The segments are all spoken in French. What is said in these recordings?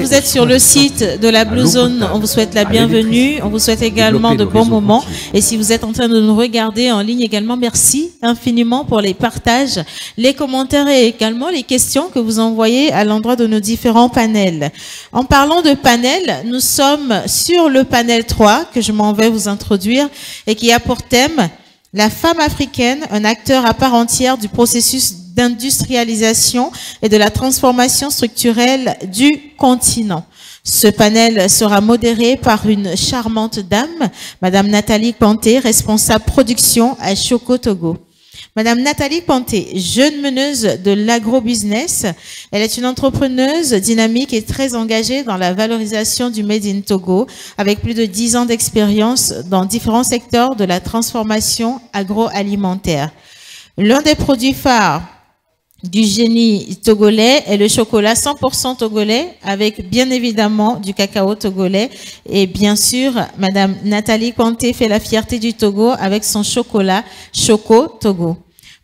Vous êtes sur le site de la Blue Zone, on vous souhaite la bienvenue, on vous souhaite également de bons moments. Et si vous êtes en train de nous regarder en ligne également, merci infiniment pour les partages, les commentaires et également les questions que vous envoyez à l'endroit de nos différents panels. En parlant de panel, nous sommes sur le panel 3 que je m'en vais vous introduire et qui a pour thème la femme africaine, un acteur à part entière du processus d'industrialisation et de la transformation structurelle du continent. Ce panel sera modéré par une charmante dame, Madame Nathalie Panté, responsable production à Choco Togo. Madame Nathalie Panté, jeune meneuse de l'agrobusiness, elle est une entrepreneuse dynamique et très engagée dans la valorisation du Made in Togo, avec plus de dix ans d'expérience dans différents secteurs de la transformation agroalimentaire. L'un des produits phares du génie togolais et le chocolat 100% togolais avec bien évidemment du cacao togolais et bien sûr madame Nathalie Conté fait la fierté du Togo avec son chocolat Choco Togo.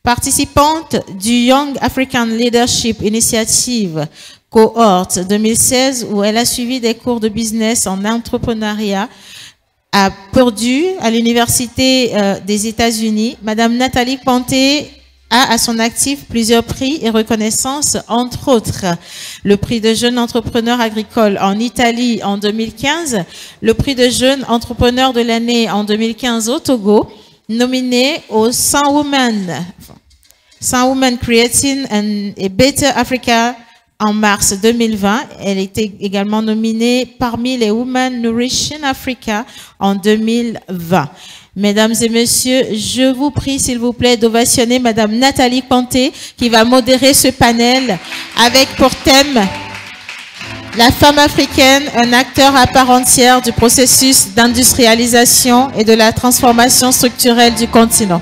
Participante du Young African Leadership Initiative Cohort 2016 où elle a suivi des cours de business en entrepreneuriat à Purdue, à l'Université euh, des États-Unis. Madame Nathalie Conté a à son actif plusieurs prix et reconnaissances, entre autres le prix de jeune entrepreneur agricole en Italie en 2015, le prix de jeune entrepreneur de l'année en 2015 au Togo, nominé au 100 Women, 100 Women Creating a Better Africa en mars 2020. Elle était également nominée parmi les Women Nourishing Africa en 2020. Mesdames et messieurs, je vous prie, s'il vous plaît, d'ovationner Madame Nathalie Panté, qui va modérer ce panel avec pour thème la femme africaine, un acteur à part entière du processus d'industrialisation et de la transformation structurelle du continent.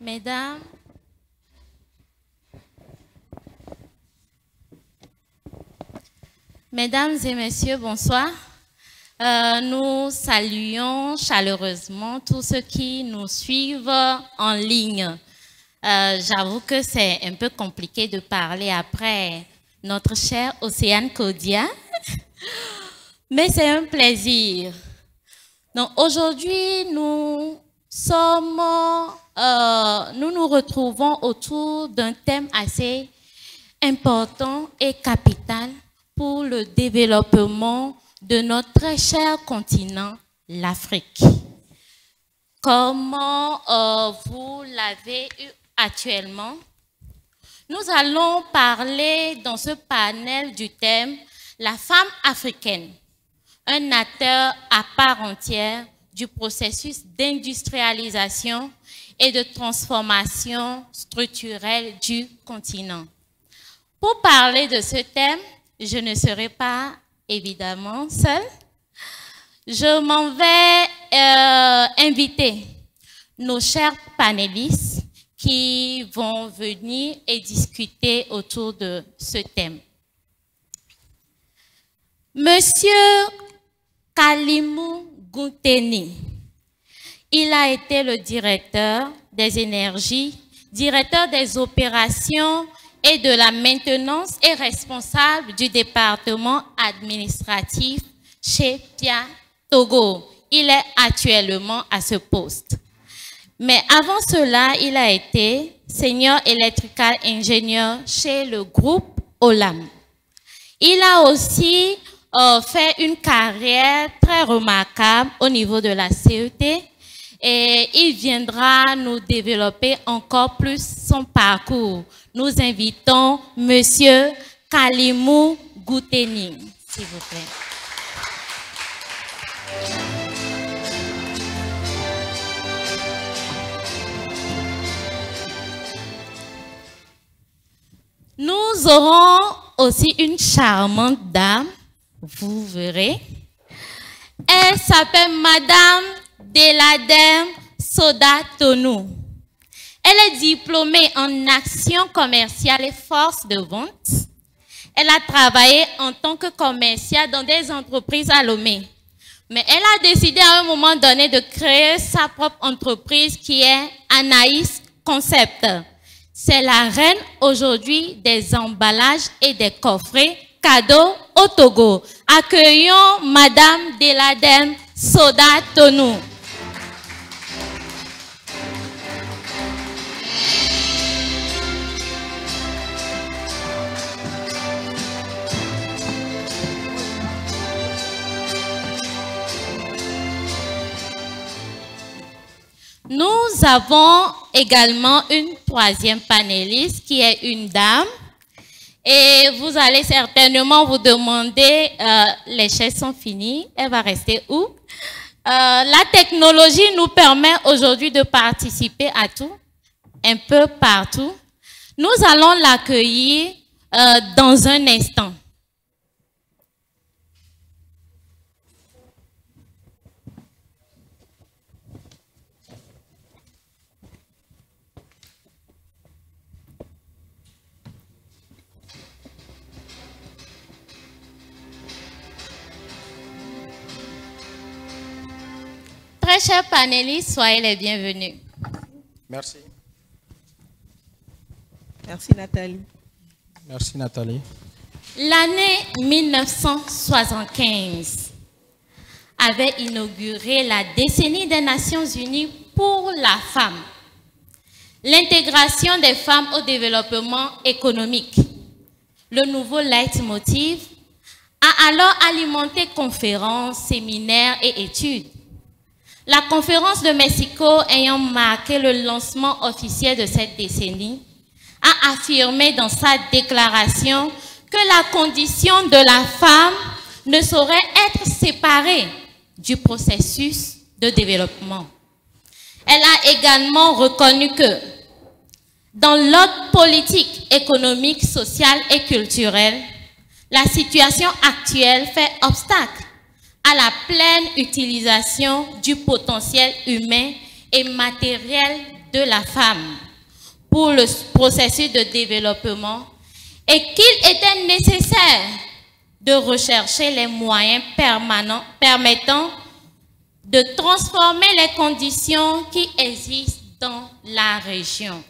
Mesdames, Mesdames et Messieurs, bonsoir. Euh, nous saluons chaleureusement tous ceux qui nous suivent en ligne. Euh, j'avoue que c'est un peu compliqué de parler après notre chère Océane Kodia, mais c'est un plaisir. Donc aujourd'hui, nous sommes euh, nous nous retrouvons autour d'un thème assez important et capital pour le développement de notre très cher continent, l'Afrique. Comment euh, vous l'avez eu actuellement? Nous allons parler dans ce panel du thème La femme africaine, un acteur à part entière du processus d'industrialisation et de transformation structurelle du continent. Pour parler de ce thème, je ne serai pas évidemment seule. Je m'en vais euh, inviter nos chers panélistes qui vont venir et discuter autour de ce thème. Monsieur Kalimou Gouteni, il a été le directeur des énergies, directeur des opérations et de la maintenance et responsable du département administratif chez Pia Togo. Il est actuellement à ce poste. Mais avant cela, il a été senior electrical engineer chez le groupe Olam. Il a aussi euh, fait une carrière très remarquable au niveau de la CET et il viendra nous développer encore plus son parcours. Nous invitons Monsieur Kalimou Gouteni, s'il vous plaît. Nous aurons aussi une charmante dame, vous verrez. Elle s'appelle Madame Deladem Soda Tonou. Elle est diplômée en action commerciale et force de vente. Elle a travaillé en tant que commerciale dans des entreprises à Lomé. Mais elle a décidé à un moment donné de créer sa propre entreprise qui est Anaïs Concept. C'est la reine aujourd'hui des emballages et des coffrets cadeaux au Togo. Accueillons Madame Deladem Soda Tonou. Nous avons également une troisième panéliste qui est une dame. Et vous allez certainement vous demander, euh, les chaises sont finies, elle va rester où? Euh, La technologie nous permet aujourd'hui de participer à tout, un peu partout. Nous allons l'accueillir euh, dans un instant. Très chers panélistes, soyez les bienvenus. Merci. Merci Nathalie. Merci Nathalie. L'année 1975 avait inauguré la décennie des Nations Unies pour la femme. L'intégration des femmes au développement économique. Le nouveau leitmotiv a alors alimenté conférences, séminaires et études. La conférence de Mexico ayant marqué le lancement officiel de cette décennie a affirmé dans sa déclaration que la condition de la femme ne saurait être séparée du processus de développement. Elle a également reconnu que dans l'ordre politique, économique, social et culturel, la situation actuelle fait obstacle à la pleine utilisation du potentiel humain et matériel de la femme pour le processus de développement et qu'il était nécessaire de rechercher les moyens permanents permettant de transformer les conditions qui existent dans la région.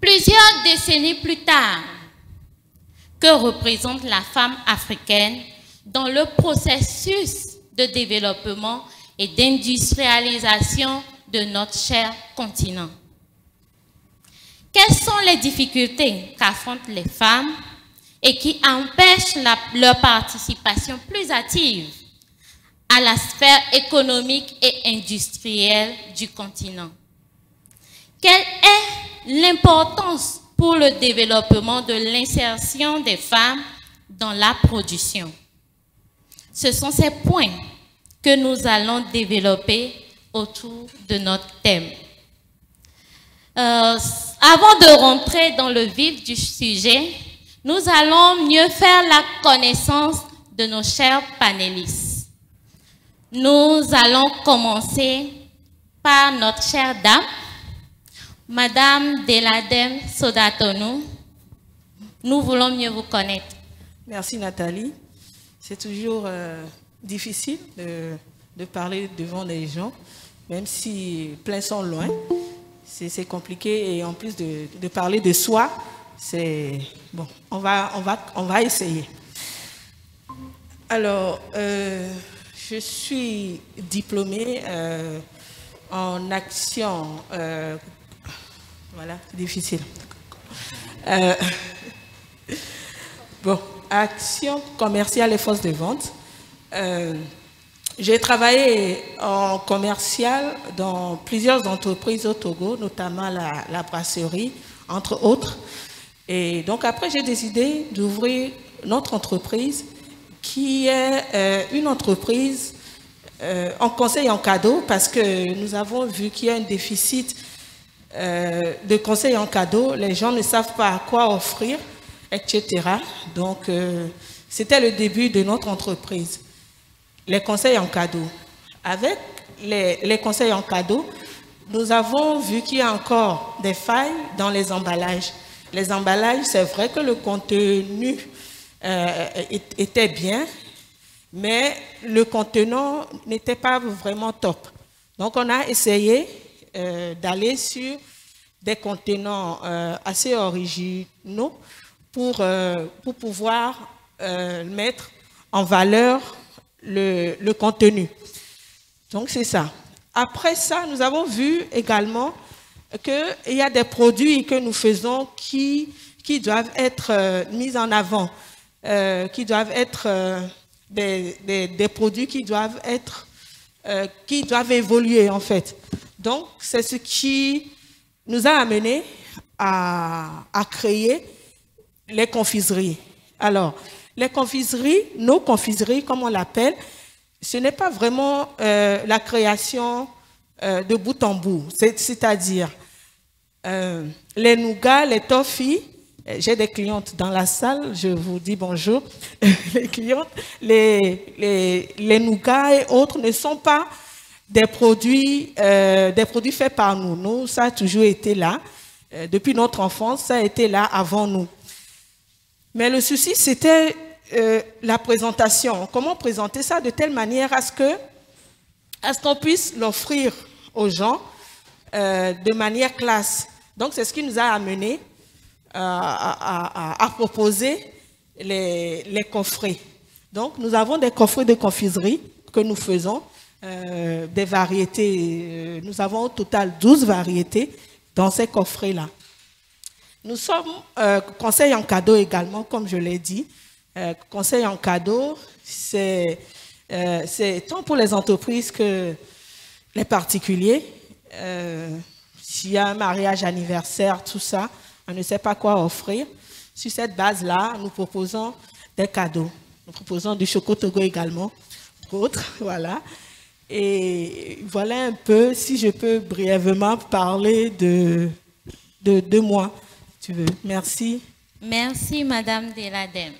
Plusieurs décennies plus tard, que représente la femme africaine dans le processus de développement et d'industrialisation de notre cher continent. Quelles sont les difficultés qu'affrontent les femmes et qui empêchent leur participation plus active à la sphère économique et industrielle du continent? Quelle est l'importance pour le développement de l'insertion des femmes dans la production? Ce sont ces points que nous allons développer autour de notre thème. Euh, avant de rentrer dans le vif du sujet, nous allons mieux faire la connaissance de nos chers panélistes. Nous allons commencer par notre chère dame, Madame Deladem Sodatonou. Nous voulons mieux vous connaître. Merci Nathalie. C'est toujours euh, difficile de, parler devant les gens, même si plein sont loin. C'est compliqué et en plus de, parler de soi, c'est bon. On va, on va, on va essayer. Alors, euh, je suis diplômée euh, en action. voilà, c'est difficile. bon, action commerciale et force de vente. Euh, j'ai travaillé en commercial dans plusieurs entreprises au Togo, notamment la, brasserie, entre autres. Et donc après, j'ai décidé d'ouvrir notre entreprise qui est euh, une entreprise euh, en conseil en cadeau parce que nous avons vu qu'il y a un déficit de conseils en cadeau. Les gens ne savent pas quoi offrir etc. Donc, euh, c'était le début de notre entreprise. Les conseils en cadeau. Avec les, conseils en cadeau, nous avons vu qu'il y a encore des failles dans les emballages. les emballages, c'est vrai que le contenu euh, était bien, mais le contenant n'était pas vraiment top. Donc on a essayé euh, d'aller sur des contenants assez originaux pour, pour pouvoir mettre en valeur le, le contenu. Donc c'est ça. Après ça, nous avons vu également qu'il y a des produits que nous faisons qui, qui doivent être euh, mis en avant, euh, qui doivent être euh, des, des, produits qui doivent être, qui doivent évoluer en fait. Donc, c'est ce qui nous a amené à, à créer les confiseries. Alors, les confiseries, nos confiseries, comme on l'appelle, ce n'est pas vraiment la création euh, de bout en bout. C'est-à-dire, euh, les nougats, les toffees, euh, j'ai des clientes dans la salle, je vous dis bonjour. les clientes, les, nougats et autres ne sont pas des produits, des produits faits par nous. Nous, ça a toujours été là. depuis notre enfance, ça a été là avant nous. Mais le souci, c'était la présentation. Comment présenter ça de telle manière à ce qu'on puisse l'offrir aux gens euh, de manière classe. Donc, c'est ce qui nous a amené euh, à, proposer les, les, coffrets. Donc, nous avons des coffrets de confiserie que nous faisons, euh, des variétés. nous avons au total 12 variétés dans ces coffrets-là. Nous sommes conseil en cadeau également, comme je l'ai dit. conseil en cadeau, c'est tant pour les entreprises que les particuliers, euh, s'il y a un mariage anniversaire, tout ça, on ne sait pas quoi offrir. Sur cette base-là, nous proposons des cadeaux. Nous proposons du chocotogo également, pour autres, voilà. Et voilà un peu, si je peux brièvement parler de, de, moi, tu veux. Merci. Merci, Madame Deladem.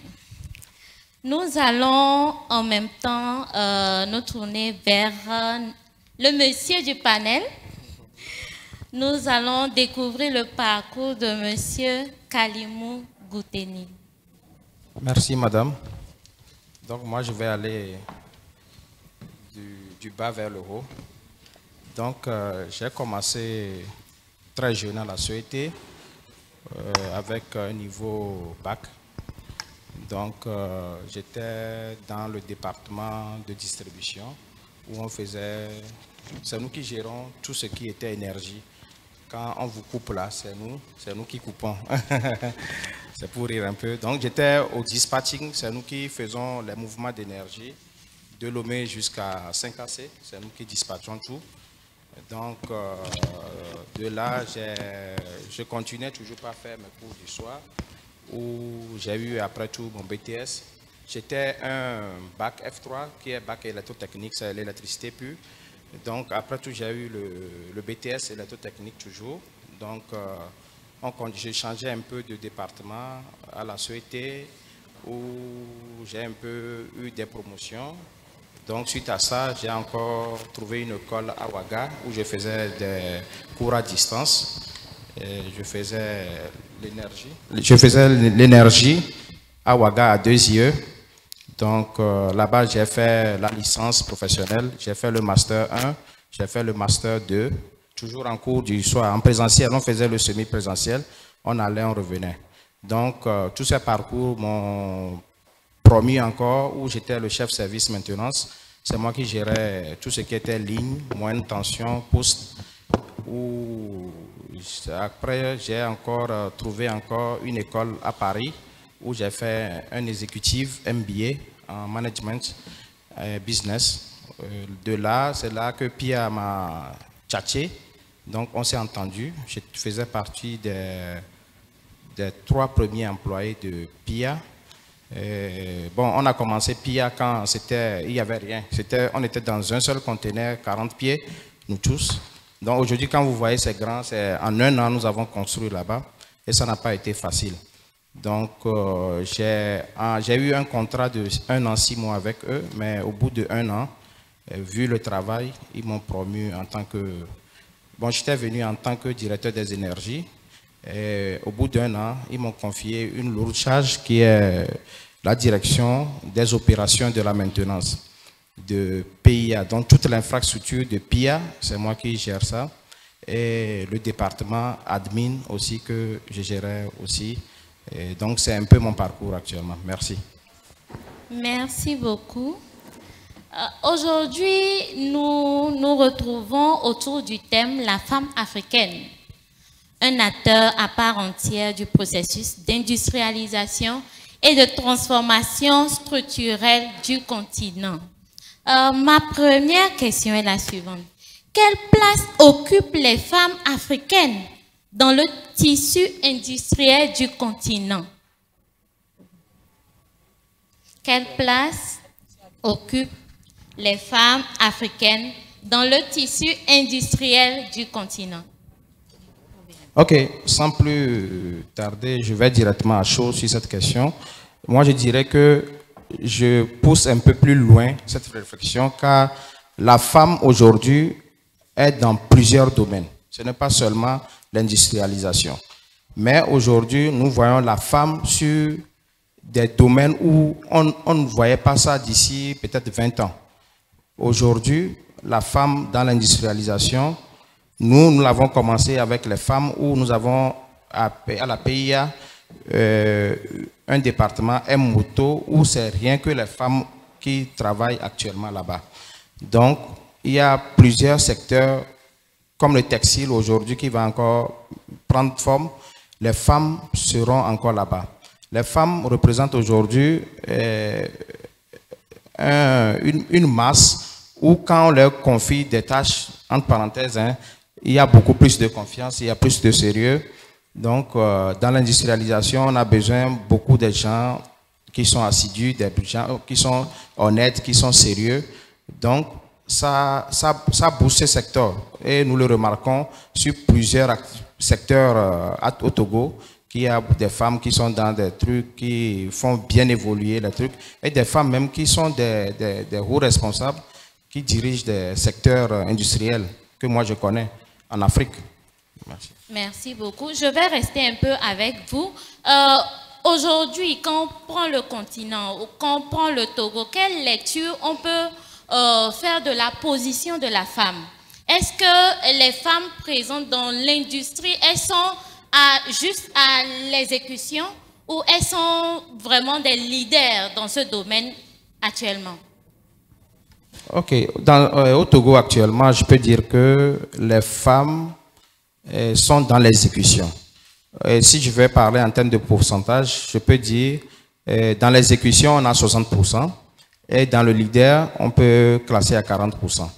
Nous allons en même temps euh, nous tourner vers le monsieur du panel. Nous allons découvrir le parcours de monsieur Kalimou Gouteni. Merci, madame. Donc, moi, je vais aller du, bas vers le haut. Donc, euh, j'ai commencé très jeune à la société euh, avec un niveau bac. Donc, euh, j'étais dans le département de distribution où on faisait c'est nous qui gérons tout ce qui était énergie. Quand on vous coupe là, c'est nous, c'est nous qui coupons. c'est pour rire un peu. Donc j'étais au dispatching, c'est nous qui faisons les mouvements d'énergie de Lomé jusqu'à 5AC, c'est nous qui dispatchons tout. Donc euh, de là, je continuais toujours pas faire mes cours du soir, où j'ai eu après tout mon BTS. J'étais un bac F3 qui est bac électrotechnique, c'est l'électricité pure. Donc, après tout, j'ai eu le, BTS électrotechnique toujours. Donc, euh, j'ai changé un peu de département à la société où j'ai un peu eu des promotions. Donc, suite à ça, j'ai encore trouvé une école à Ouaga où je faisais des cours à distance. Et je faisais l'énergie. Je faisais l'énergie à Ouaga à deux yeux. Donc euh, là-bas, j'ai fait la licence professionnelle, j'ai fait le master 1, j'ai fait le master 2, toujours en cours du soir. En présentiel, on faisait le semi-présentiel, on allait, on revenait. Donc euh, tous ces parcours m'ont promis encore, où j'étais le chef service maintenance. C'est moi qui gérais tout ce qui était ligne, moyenne tension, poste. Où après, j'ai encore euh, trouvé encore une école à Paris où j'ai fait un exécutif MBA en management euh, business. Euh, de là, c'est là que Pia m'a tchatché. Donc, on s'est entendu. Je faisais partie des trois premiers employés de Pia. Bon, on a commencé Pia quand c'était, il n'y avait rien. C'était, on était dans un seul conteneur, 40 pieds, nous tous. Donc aujourd'hui, quand vous voyez, c'est grand. En un an, nous avons construit là-bas, et ça n'a pas été facile. Donc, euh, j'ai eu un contrat de un an, six mois avec eux, mais au bout de un an, euh, vu le travail, ils m'ont promu en tant que... Bon, j'étais venu en tant que directeur des énergies, Et au bout d'un an, ils m'ont confié une lourde charge qui est la direction des opérations de la maintenance de PIA. Donc toute l'infrastructure de PIA, c'est moi qui gère ça. Et le département admin aussi que je gérais aussi. Donc c'est un peu mon parcours actuellement. Merci. Merci beaucoup. Euh, aujourd'hui, nous nous retrouvons autour du thème La femme africaine, un acteur à part entière du processus d'industrialisation et de transformation structurelle du continent. Euh, ma première question est la suivante. Quelle place occupent les femmes africaines dans le tissu industriel du continent? Quelle place occupent les femmes africaines dans le tissu industriel du continent? Ok, sans plus tarder, je vais directement à chaud sur cette question. Moi, je dirais que je pousse un peu plus loin cette réflexion car la femme aujourd'hui est dans plusieurs domaines. Ce n'est pas seulement l'industrialisation. Mais aujourd'hui, nous voyons la femme sur des domaines où on, ne voyait pas ça d'ici peut-être 20 ans. Aujourd'hui, la femme dans l'industrialisation, nous, nous l'avons commencé avec les femmes où nous avons à, la PIA euh, un département, un moto, où c'est rien que les femmes qui travaillent actuellement là-bas. Donc, il y a plusieurs secteurs, comme le textile aujourd'hui, qui va encore prendre forme. Les femmes seront encore là-bas. Les femmes représentent aujourd'hui euh, une, une, masse où quand on leur confie des tâches, entre parenthèses, hein, il y a beaucoup plus de confiance, il y a plus de sérieux. Donc, euh, dans l'industrialisation, on a besoin beaucoup de gens qui sont assidus, gens qui sont honnêtes, qui sont sérieux. Donc, ça, ça, ça booste ce secteur. Et nous le remarquons sur plusieurs secteurs euh, au Togo, qu'il y a des femmes qui sont dans des trucs qui font bien évoluer les trucs, et des femmes même qui sont des hauts responsables, qui dirigent des secteurs industriels que moi je connais en Afrique. Merci. Beaucoup. Je vais rester un peu avec vous. Euh, Aujourd'hui, quand on prend le continent ou quand on prend le Togo, quelle lecture on peut euh, faire de la position de la femme? Est-ce que les femmes présentes dans l'industrie, elles sont juste à l'exécution ou elles sont vraiment des leaders dans ce domaine actuellement? Ok, dans, euh, au Togo actuellement, je peux dire que les femmes euh, sont dans l'exécution. Et si je vais parler en termes de pourcentage, je peux dire euh, dans l'exécution, on a 60%, et dans le leader, on peut classer à 40%.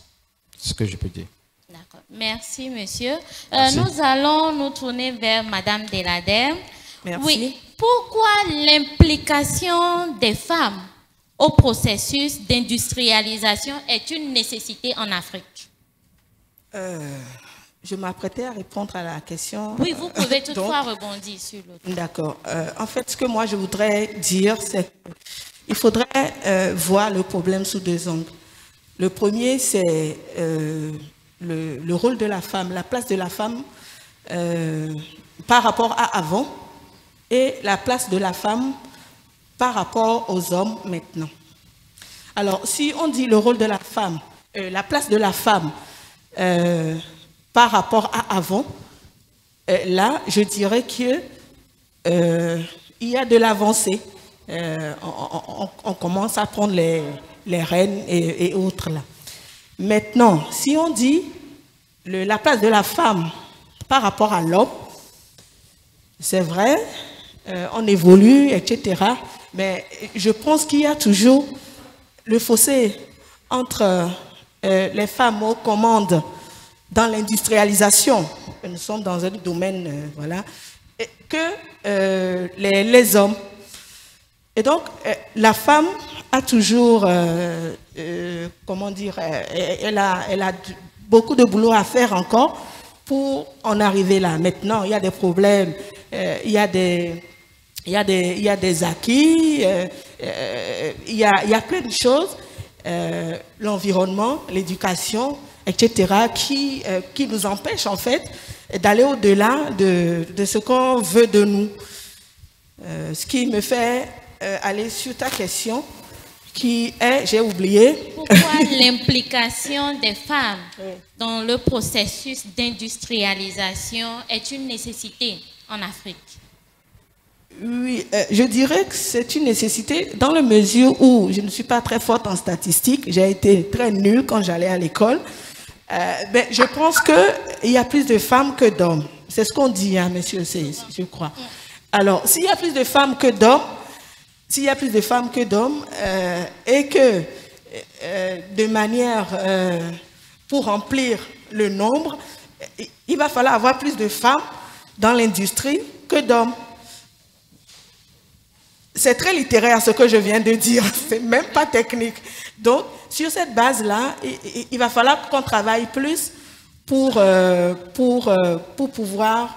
C'est ce que je peux dire. D'accord. Merci, monsieur. Merci. nous allons nous tourner vers Madame Delader. Merci. Oui. Pourquoi l'implication des femmes? Au processus d'industrialisation est une nécessité en Afrique euh, Je m'apprêtais à répondre à la question. Oui, vous pouvez toutefois Donc, rebondir sur l'autre. D'accord. Euh, en fait, ce que moi je voudrais dire, c'est qu'il faudrait euh, voir le problème sous deux angles. Le premier, c'est euh, le, le, rôle de la femme, la place de la femme par rapport à avant et la place de la femme par rapport aux hommes maintenant. Alors, si on dit le rôle de la femme, euh, la place de la femme euh, par rapport à avant, euh, là, je dirais que il y a de l'avancée. On, commence à prendre les, rênes et, autres là. Maintenant, si on dit la place de la femme par rapport à l'homme, c'est vrai, on évolue, etc. Mais je pense qu'il y a toujours le fossé entre euh, les femmes aux commandes dans l'industrialisation, nous sommes dans un domaine, euh, voilà, que euh, les, hommes. Et donc, la femme a toujours, comment dire, elle a beaucoup de boulot à faire encore pour en arriver là. Maintenant, il y a des problèmes, il y a des il y a des, il y a des acquis, euh, euh, il, y a, il y a plein de choses, euh, l'environnement, l'éducation, etc., qui, qui nous empêchent en fait d'aller au-delà de, de, ce qu'on veut de nous. Ce qui me fait aller sur ta question, qui est, j'ai oublié. Pourquoi l'implication des femmes dans le processus d'industrialisation est une nécessité en Afrique? Oui, euh, je dirais que c'est une nécessité dans la mesure où je ne suis pas très forte en statistiques. J'ai été très nulle quand j'allais à l'école. Euh, je pense qu'il y a plus de femmes que d'hommes. C'est ce qu'on dit, hein, monsieur je crois. Alors, s'il y a plus de femmes que d'hommes, s'il y a plus de femmes que d'hommes, euh, et que de manière pour remplir le nombre, il va falloir avoir plus de femmes dans l'industrie que d'hommes. C'est très littéraire ce que je viens de dire, c'est même pas technique. Donc, sur cette base-là, il, va falloir qu'on travaille plus pour, euh, euh, pouvoir,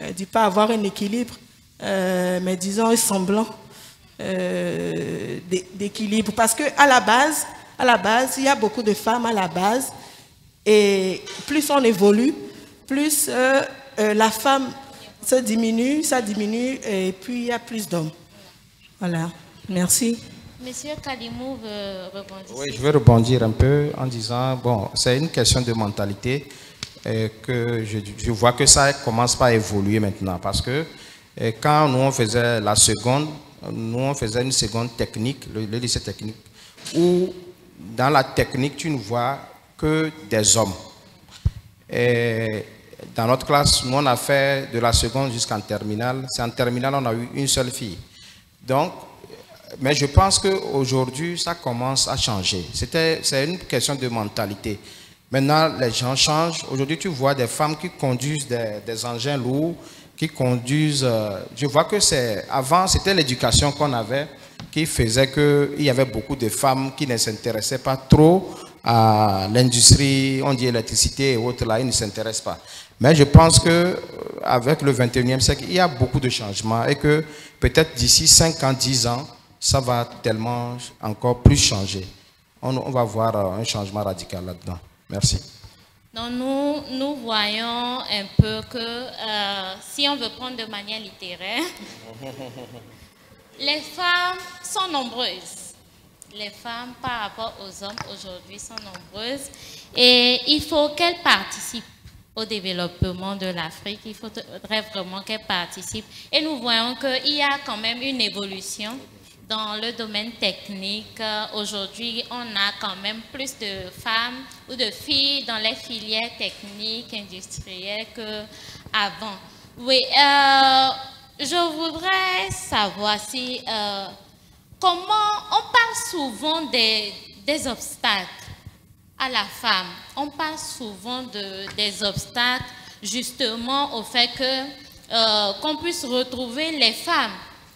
euh, dis pas avoir un équilibre, mais disons un semblant d'équilibre. Parce que à la base, à la base, il y a beaucoup de femmes à la base, et plus on évolue, plus la femme se diminue, ça diminue, et puis il y a plus d'hommes. Voilà, merci. Monsieur Kalimou veut rebondir. Oui, je vais rebondir un peu en disant, bon, c'est une question de mentalité et que je, vois que ça commence pas à évoluer maintenant parce que quand nous on faisait la seconde, nous on faisait une seconde technique, le, le lycée technique, où dans la technique tu ne vois que des hommes. Et dans notre classe, nous on a fait de la seconde jusqu'en terminale. C'est en terminale on a eu une seule fille. Donc, mais je pense qu'aujourd'hui, ça commence à changer. C'est une question de mentalité. Maintenant, les gens changent. Aujourd'hui, tu vois des femmes qui conduisent des, engins lourds, qui conduisent... Euh, je vois que c'est... Avant, c'était l'éducation qu'on avait qui faisait qu'il y avait beaucoup de femmes qui ne s'intéressaient pas trop à l'industrie, on dit électricité et autres, là, ils ne s'intéressent pas. Mais je pense que euh, avec le 21e siècle, il y a beaucoup de changements et que peut-être d'ici 5 ans, 10 ans, ça va tellement encore plus changer. On, va voir euh, un changement radical là-dedans. Merci. Nous, nous voyons un peu que euh, si on veut prendre de manière littéraire, les femmes sont nombreuses. Les femmes par rapport aux hommes aujourd'hui sont nombreuses et il faut qu'elles participent au développement de l'Afrique. Il faudrait vraiment qu'elle participe. Et nous voyons qu'il y a quand même une évolution dans le domaine technique. Aujourd'hui, on a quand même plus de femmes ou de filles dans les filières techniques, industrielles qu'avant. Oui, euh, je voudrais savoir si, euh, comment on parle souvent des, des obstacles à la femme. On parle souvent de, des obstacles justement au fait euh, qu'on puisse retrouver les femmes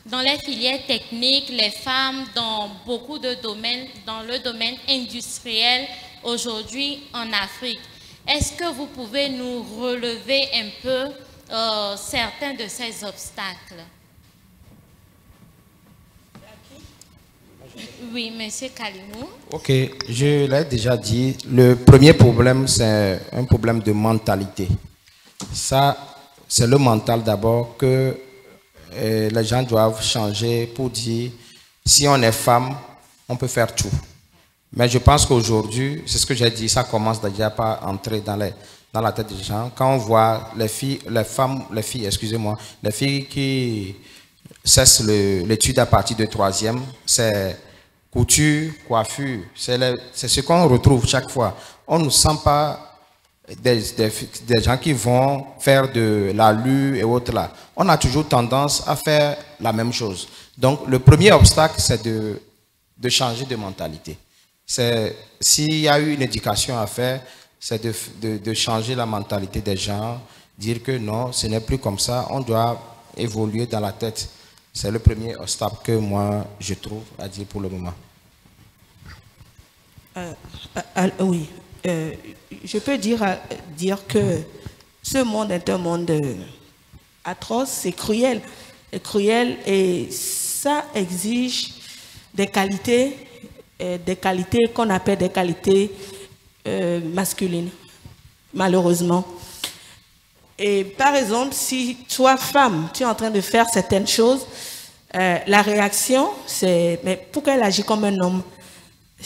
dans les filières techniques, les femmes dans beaucoup de domaines, dans le domaine industriel aujourd'hui en Afrique. Est-ce que vous pouvez nous relever un peu euh, certains de ces obstacles? Oui, Monsieur Kalimou. Ok, je l'ai déjà dit. Le premier problème, c'est un problème de mentalité. Ça, c'est le mental d'abord que euh, les gens doivent changer pour dire si on est femme, on peut faire tout. Mais je pense qu'aujourd'hui, c'est ce que j'ai dit, ça commence déjà pas à entrer dans, les, dans la tête des gens. Quand on voit les filles, les femmes, les filles, excusez-moi, les filles qui cessent l'étude à partir de troisième, c'est couture, coiffure, c'est ce qu'on retrouve chaque fois. On ne sent pas des, gens qui vont faire de la lue et autres là. On a toujours tendance à faire la même chose. Donc le premier obstacle, c'est de, changer de mentalité. S'il y a eu une éducation à faire, c'est de changer la mentalité des gens, dire que non, ce n'est plus comme ça, on doit évoluer dans la tête. C'est le premier obstacle que moi, je trouve à dire pour le moment. Euh, euh, oui, euh, je peux dire, dire que ce monde est un monde atroce, c'est cruel, cruel et ça exige des qualités, des qualités qu'on appelle des qualités masculines, malheureusement. Et par exemple, si toi, femme, tu es en train de faire certaines choses, la réaction, c'est mais pourquoi elle agit comme un homme?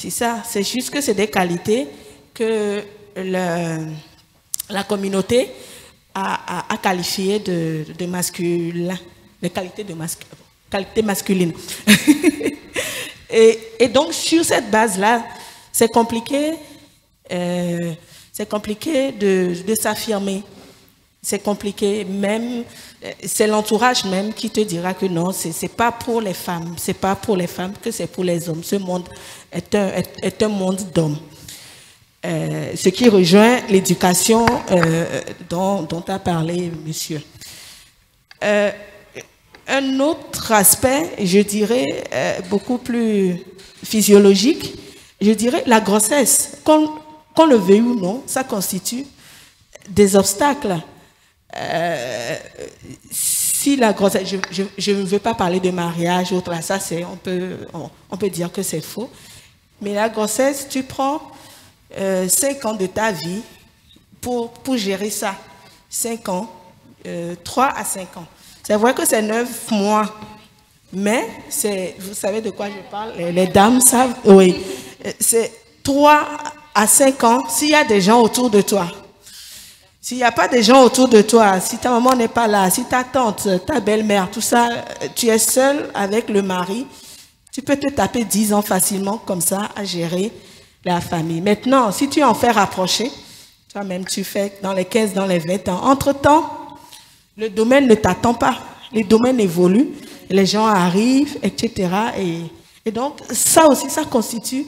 C'est ça, c'est juste que c'est des qualités que la communauté a, qualifiées de, de masculin, des qualités de masculine. et, donc, sur cette base-là, c'est compliqué, euh, c'est compliqué de, de s'affirmer. C'est compliqué, même, c'est l'entourage même qui te dira que non, c'est n'est pas pour les femmes, c'est pas pour les femmes que c'est pour les hommes. Ce monde est un, est, un monde d'hommes. Euh, ce qui rejoint l'éducation euh, dont, a parlé monsieur. Euh, un autre aspect, je dirais, beaucoup plus physiologique, je dirais la grossesse. Qu'on le veuille ou non, ça constitue des obstacles euh, si la grossesse, je ne veux pas parler de mariage, autre, ça c'est, on peut, on, peut dire que c'est faux. Mais la grossesse, tu prends euh, 5 ans de ta vie pour, pour gérer ça. 5 ans, euh, 3 à 5 ans. C'est vrai que c'est 9 mois, mais c'est, vous savez de quoi je parle, les, les dames savent, oui, euh, c'est 3 à 5 ans s'il y a des gens autour de toi. S'il n'y a pas de gens autour de toi, si ta maman n'est pas là, si ta tante, ta belle-mère, tout ça, tu es seul avec le mari, tu peux te taper 10 ans facilement comme ça à gérer la famille. Maintenant, si tu en fais rapprocher, toi-même tu fais dans les 15, dans les 20 ans, entre-temps, le domaine ne t'attend pas. Les domaines évoluent, les gens arrivent, etc. Et, donc, ça aussi, ça constitue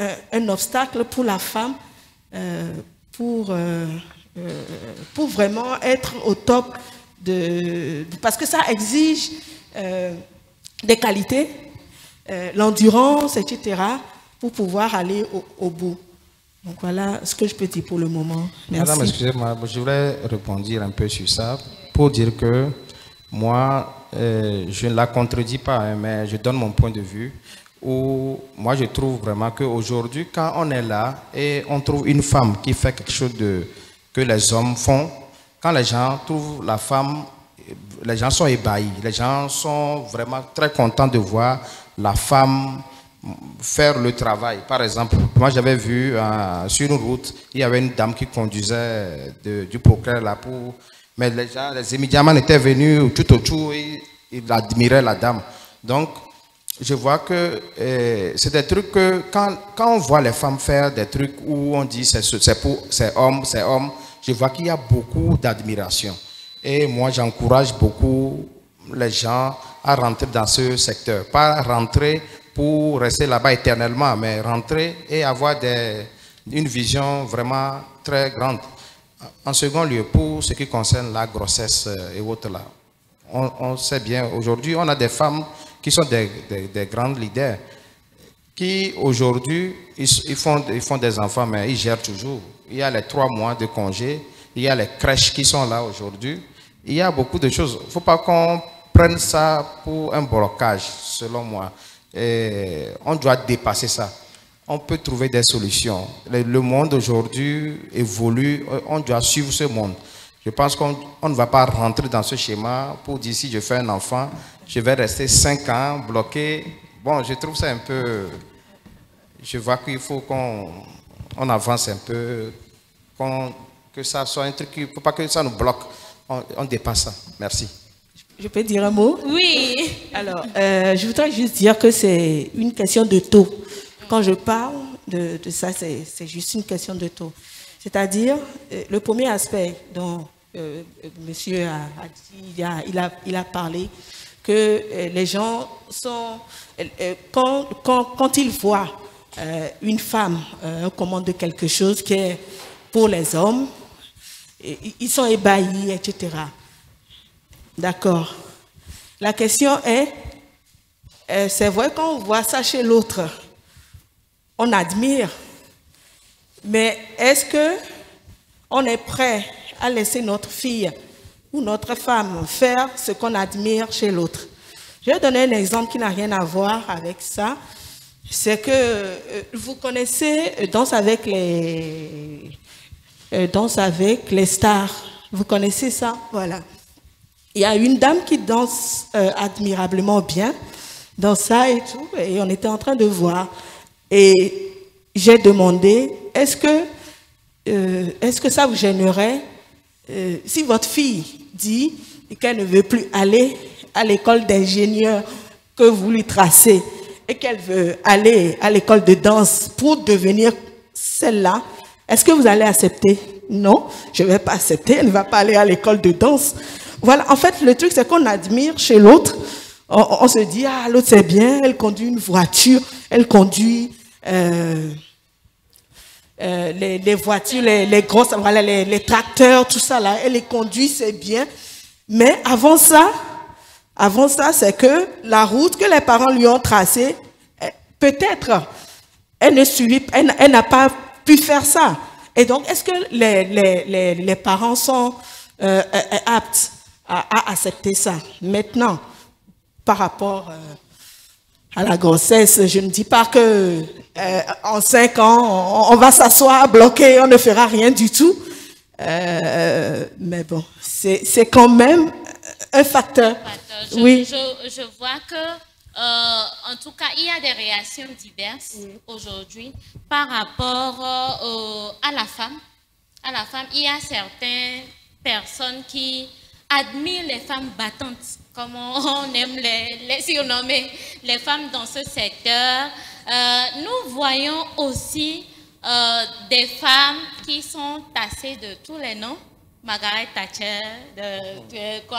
euh, un, obstacle pour la femme, euh, pour... Euh, euh, pour vraiment être au top de, parce que ça exige euh, des qualités, euh, l'endurance, etc., pour pouvoir aller au, bout. Donc voilà ce que je peux dire pour le moment. Merci. Madame, excusez-moi, je voulais répondre un peu sur ça pour dire que moi, je ne la contredis pas, hein, mais je donne mon point de vue où moi je trouve vraiment qu'aujourd'hui, quand on est là et on trouve une femme qui fait quelque chose de, que les hommes font. Quand les gens trouvent la femme, les gens sont ébahis. Les gens sont vraiment très contents de voir la femme faire le travail. Par exemple, moi j'avais vu euh, sur une route, il y avait une dame qui conduisait du progrès là pour... Mais les gens, les immédiatement étaient venus tout autour et ils admiraient la dame. Donc, je vois que euh, c'est des trucs que quand, quand on voit les femmes faire des trucs où on dit c'est pour c'est homme, c'est homme, je vois qu'il y a beaucoup d'admiration. Et moi, j'encourage beaucoup les gens à rentrer dans ce secteur. Pas rentrer pour rester là-bas éternellement, mais rentrer et avoir une vision vraiment très grande. En second lieu, pour ce qui concerne la grossesse euh, et autres là, on, sait bien, aujourd'hui, on a des femmes qui sont des, des, grandes leaders, qui aujourd'hui, ils, font, ils font des enfants, mais ils gèrent toujours. Il y a les trois mois de congé, il y a les crèches qui sont là aujourd'hui. Il y a beaucoup de choses. Il ne faut pas qu'on prenne ça pour un blocage, selon moi. On doit dépasser ça. On peut trouver des solutions. Le, monde aujourd'hui évolue, on doit suivre ce monde. Je pense qu'on ne va pas rentrer dans ce schéma pour dire si je fais un enfant, je vais rester cinq ans bloqué. Bon, je trouve ça un peu... Je vois qu'il faut qu'on on avance un peu, que ça soit un truc, il ne faut pas que ça nous bloque. On, dépasse ça. Merci. Je peux dire un mot? Oui. Alors, euh, je voudrais juste dire que c'est une question de taux. Quand je parle de, ça, c'est juste une question de taux. C'est-à-dire, euh, le premier aspect dont euh, monsieur a, dit, il a, il a parlé, que les gens sont, quand, quand, quand ils voient une femme euh, commande quelque chose qui est pour les hommes, ils sont ébahis, etc. D'accord. La question est, c'est vrai qu'on voit ça chez l'autre, on admire, mais est-ce que on est prêt à laisser notre fille ou notre femme faire ce qu'on admire chez l'autre? Je vais donner un exemple qui n'a rien à voir avec ça. C'est que euh, vous connaissez euh, Danse avec les, euh, Danse avec les stars, Vous connaissez ça? Voilà. Il y a une dame qui danse euh, admirablement bien dans ça et tout, et on était en train de voir. Et j'ai demandé, est-ce que, euh, est-ce que ça vous gênerait euh, si votre fille dit qu'elle ne veut plus aller à l'école d'ingénieur que vous lui tracez? Et qu'elle veut aller à l'école de danse pour devenir celle-là, est-ce que vous allez accepter? Non, je ne vais pas accepter, elle ne va pas aller à l'école de danse. Voilà, en fait, le truc, c'est qu'on admire chez l'autre. On, se dit, ah, l'autre, c'est bien, elle conduit une voiture, elle conduit euh, euh, les, voitures, les, grosses, voilà, les, tracteurs, tout ça, là, elle les conduit, c'est bien. Mais avant ça, avant ça, c'est que la route que les parents lui ont tracée, eh, peut-être, elle ne suit, elle, n'a pas pu faire ça. Et donc, est-ce que les, les, parents sont euh, aptes à, accepter ça. Maintenant, par rapport euh, à la grossesse, je ne dis pas que euh, en cinq ans, on, va s'asseoir bloqué, on ne fera rien du tout. Mais bon, c'est quand même un facteur. Je, oui. Je, je, vois que, en tout cas, il y a des réactions diverses aujourd'hui par rapport à la femme. À la femme, il y a certaines personnes qui admire les femmes battantes, comme on aime les, les surnommer, les femmes dans ce secteur. Euh, nous voyons aussi euh, des femmes qui sont tassées de tous les noms. Margaret Thatcher, de, quoi,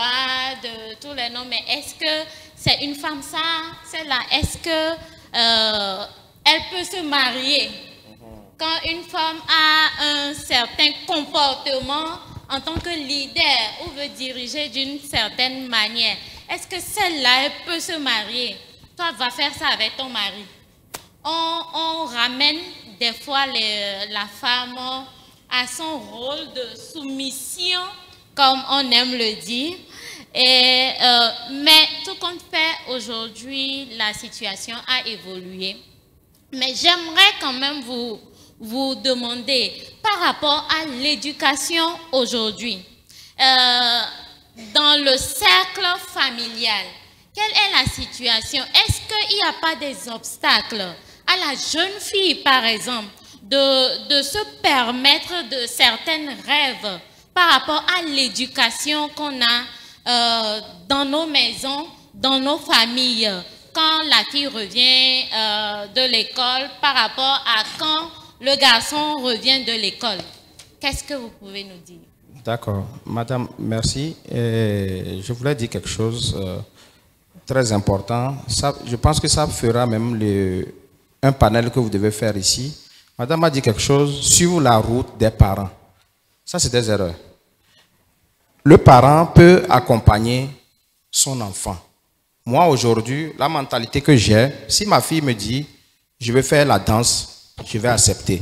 de tous les noms. Mais est-ce que c'est une femme ça, celle-là Est-ce que euh, elle peut se marier? Quand une femme a un certain comportement en tant que leader ou veut diriger d'une certaine manière, est-ce que celle-là, peut se marier? Toi, va faire ça avec ton mari. On, ramène des fois la femme à son rôle de soumission, comme on aime le dire. Euh, mais tout compte fait, aujourd'hui, la situation a évolué. Mais j'aimerais quand même vous, vous demander par rapport à l'éducation aujourd'hui, euh, dans le cercle familial, quelle est la situation? Est-ce qu'il n'y a pas des obstacles? À la jeune fille, par exemple, de, de se permettre de certains rêves par rapport à l'éducation qu'on a euh, dans nos maisons, dans nos familles, quand la fille revient euh, de l'école par rapport à quand le garçon revient de l'école. Qu'est-ce que vous pouvez nous dire? D'accord. Madame, merci. je voulais dire quelque chose euh, très important. Je pense que ça fera même un panel que vous devez faire ici. Madame a dit quelque chose sur la route des parents. Ça, c'est des erreurs. Le parent peut accompagner son enfant. Moi, aujourd'hui, la mentalité que j'ai, si ma fille me dit, je vais faire la danse, je vais accepter.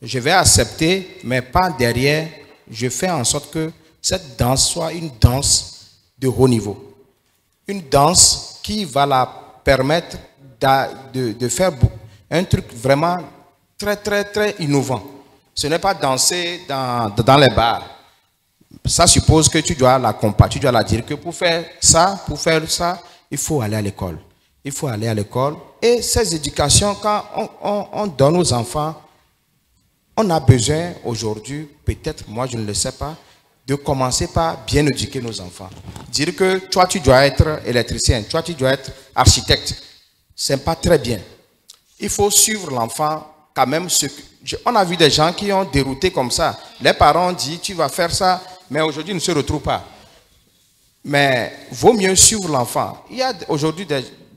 Je vais accepter, mais pas derrière. Je fais en sorte que cette danse soit une danse de haut niveau. Une danse qui va la permettre de, de, faire un truc vraiment très, très, très innovant. Ce n'est pas danser dans, dans les bars. Ça suppose que tu dois l'accompagner, tu dois la dire que pour faire ça, pour faire ça, il faut aller à l'école. Il faut aller à l'école. Et ces éducations, quand on, donne aux enfants, on a besoin aujourd'hui, peut-être, moi je ne le sais pas, de commencer par bien éduquer nos enfants. Dire que toi tu dois être électricien, toi tu dois être architecte, c'est pas très bien. Il faut suivre l'enfant quand même. Ce on a vu des gens qui ont dérouté comme ça. Les parents dit tu vas faire ça, mais aujourd'hui ne se retrouvent pas. Mais vaut mieux suivre l'enfant. Il y a aujourd'hui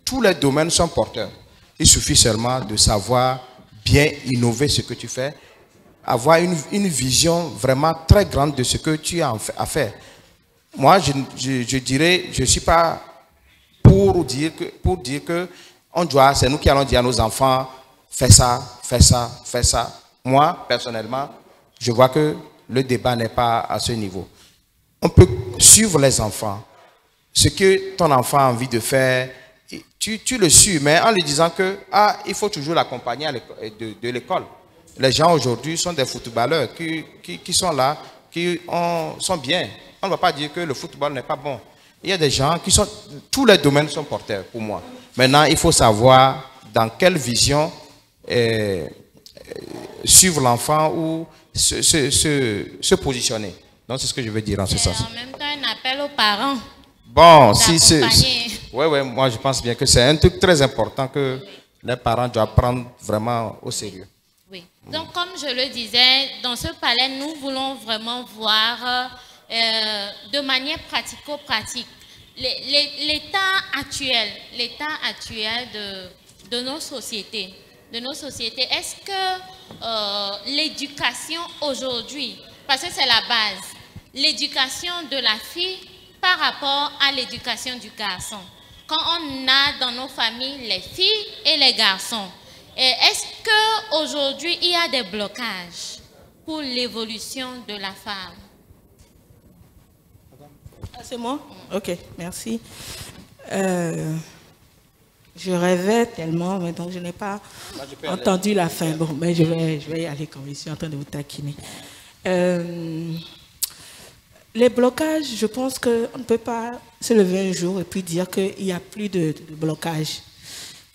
tous les domaines sont porteurs. Il suffit seulement de savoir bien innover ce que tu fais, avoir une, vision vraiment très grande de ce que tu as à faire. Moi, je, je, dirais, je ne suis pas pour dire que, pour dire que on doit, c'est nous qui allons dire à nos enfants, fais ça, fais ça, fais ça. Moi, personnellement, je vois que le débat n'est pas à ce niveau. On peut suivre les enfants. Ce que ton enfant a envie de faire, tu, le suis, mais en lui disant que ah, il faut toujours l'accompagner de, l'école. Les gens aujourd'hui sont des footballeurs qui, sont là qui sont bien. On ne va pas dire que le football n'est pas bon. Il y a des gens qui sont, tous les domaines sont porteurs pour moi. Maintenant, il faut savoir dans quelle vision euh, suivre l'enfant ou se, se, se, positionner. Donc, c'est ce que je veux dire en ce sens. En même temps, un appel aux parents. Bon, si c'est. Oui, oui, moi je pense bien que c'est un truc très important que les parents doivent prendre vraiment au sérieux. Oui. Donc, comme je le disais, dans ce palais, nous voulons vraiment voir euh, de manière pratico-pratique l'état actuel, l'état actuel de, de nos sociétés. De nos sociétés. Est-ce que euh, l'éducation aujourd'hui, parce que c'est la base, l'éducation de la fille par rapport à l'éducation du garçon? Quand on a dans nos familles les filles et les garçons, est-ce qu'aujourd'hui il y a des blocages pour l'évolution de la femme? Ah, C'est moi? Ok, merci. Euh, je rêvais tellement, mais donc je n'ai pas entendu la fin. Bon, mais je vais, je vais y aller comme je suis en train de vous taquiner. Euh, les blocages, je pense qu'on ne peut pas se lever un jour et puis dire qu'il n'y a plus de, blocage.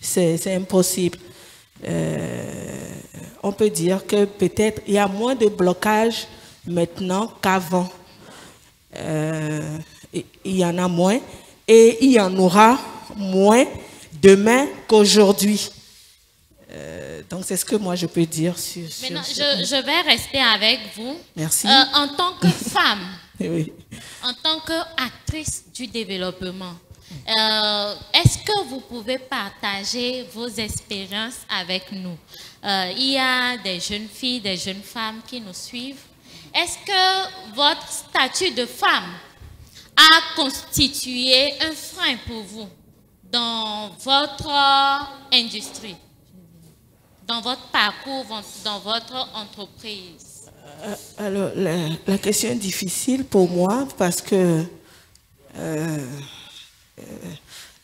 C'est impossible. Euh, on peut dire que peut-être il y a moins de blocages maintenant qu'avant. Euh, il y en a moins et il y en aura moins demain qu'aujourd'hui. Euh, donc c'est ce que moi je peux dire sur. Maintenant, je, vais rester avec vous. Merci. en tant que femme. En tant qu'actrice du développement, euh, est-ce que vous pouvez partager vos expériences avec nous? Euh, Il y a des jeunes filles, des jeunes femmes qui nous suivent. Est-ce que votre statut de femme a constitué un frein pour vous? Dans votre industrie, dans votre parcours, dans votre entreprise? Euh, alors, la, question est difficile pour moi parce que euh, euh,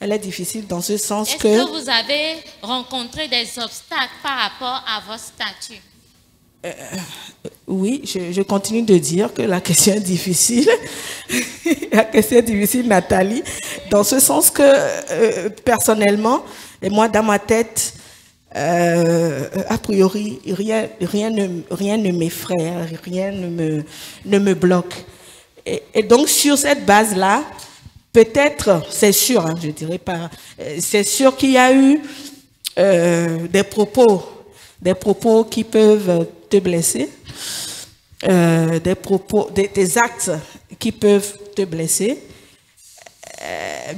elle est difficile dans ce sens que... Est-ce que vous avez rencontré des obstacles par rapport à votre statut? Oui, je, continue de dire que la question est difficile. la question est difficile, Nathalie, dans ce sens que personnellement, et moi dans ma tête, euh, a priori, rien, rien ne, rien ne m'effraie, rien ne me, ne me bloque. Et, donc, sur cette base-là, peut-être, c'est sûr, hein, je dirais pas, euh, c'est sûr qu'il y a eu euh, des propos, des propos qui peuvent te blesser, des propos, des, actes qui peuvent te blesser.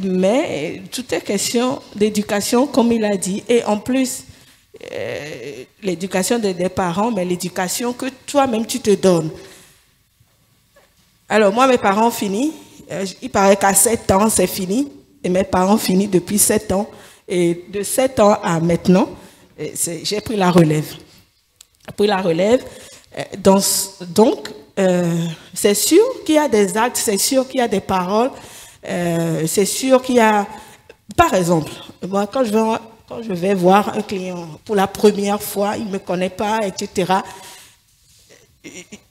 mais tout est question d'éducation, comme il a dit. Et en plus, euh, l'éducation des, parents, mais l'éducation que toi-même tu te donnes. Alors moi, mes parents ont fini. Euh, il paraît qu'à 7 ans, c'est fini. Et mes parents ont fini depuis 7 ans. Et de 7 ans à maintenant, euh, j'ai pris la relève. Pris la relève. donc, c'est sûr qu'il y a des actes, c'est sûr qu'il y a des paroles, c'est sûr qu'il y a... Par exemple, moi, quand je vais quand je vais voir un client pour la première fois, il ne me connaît pas, etc.,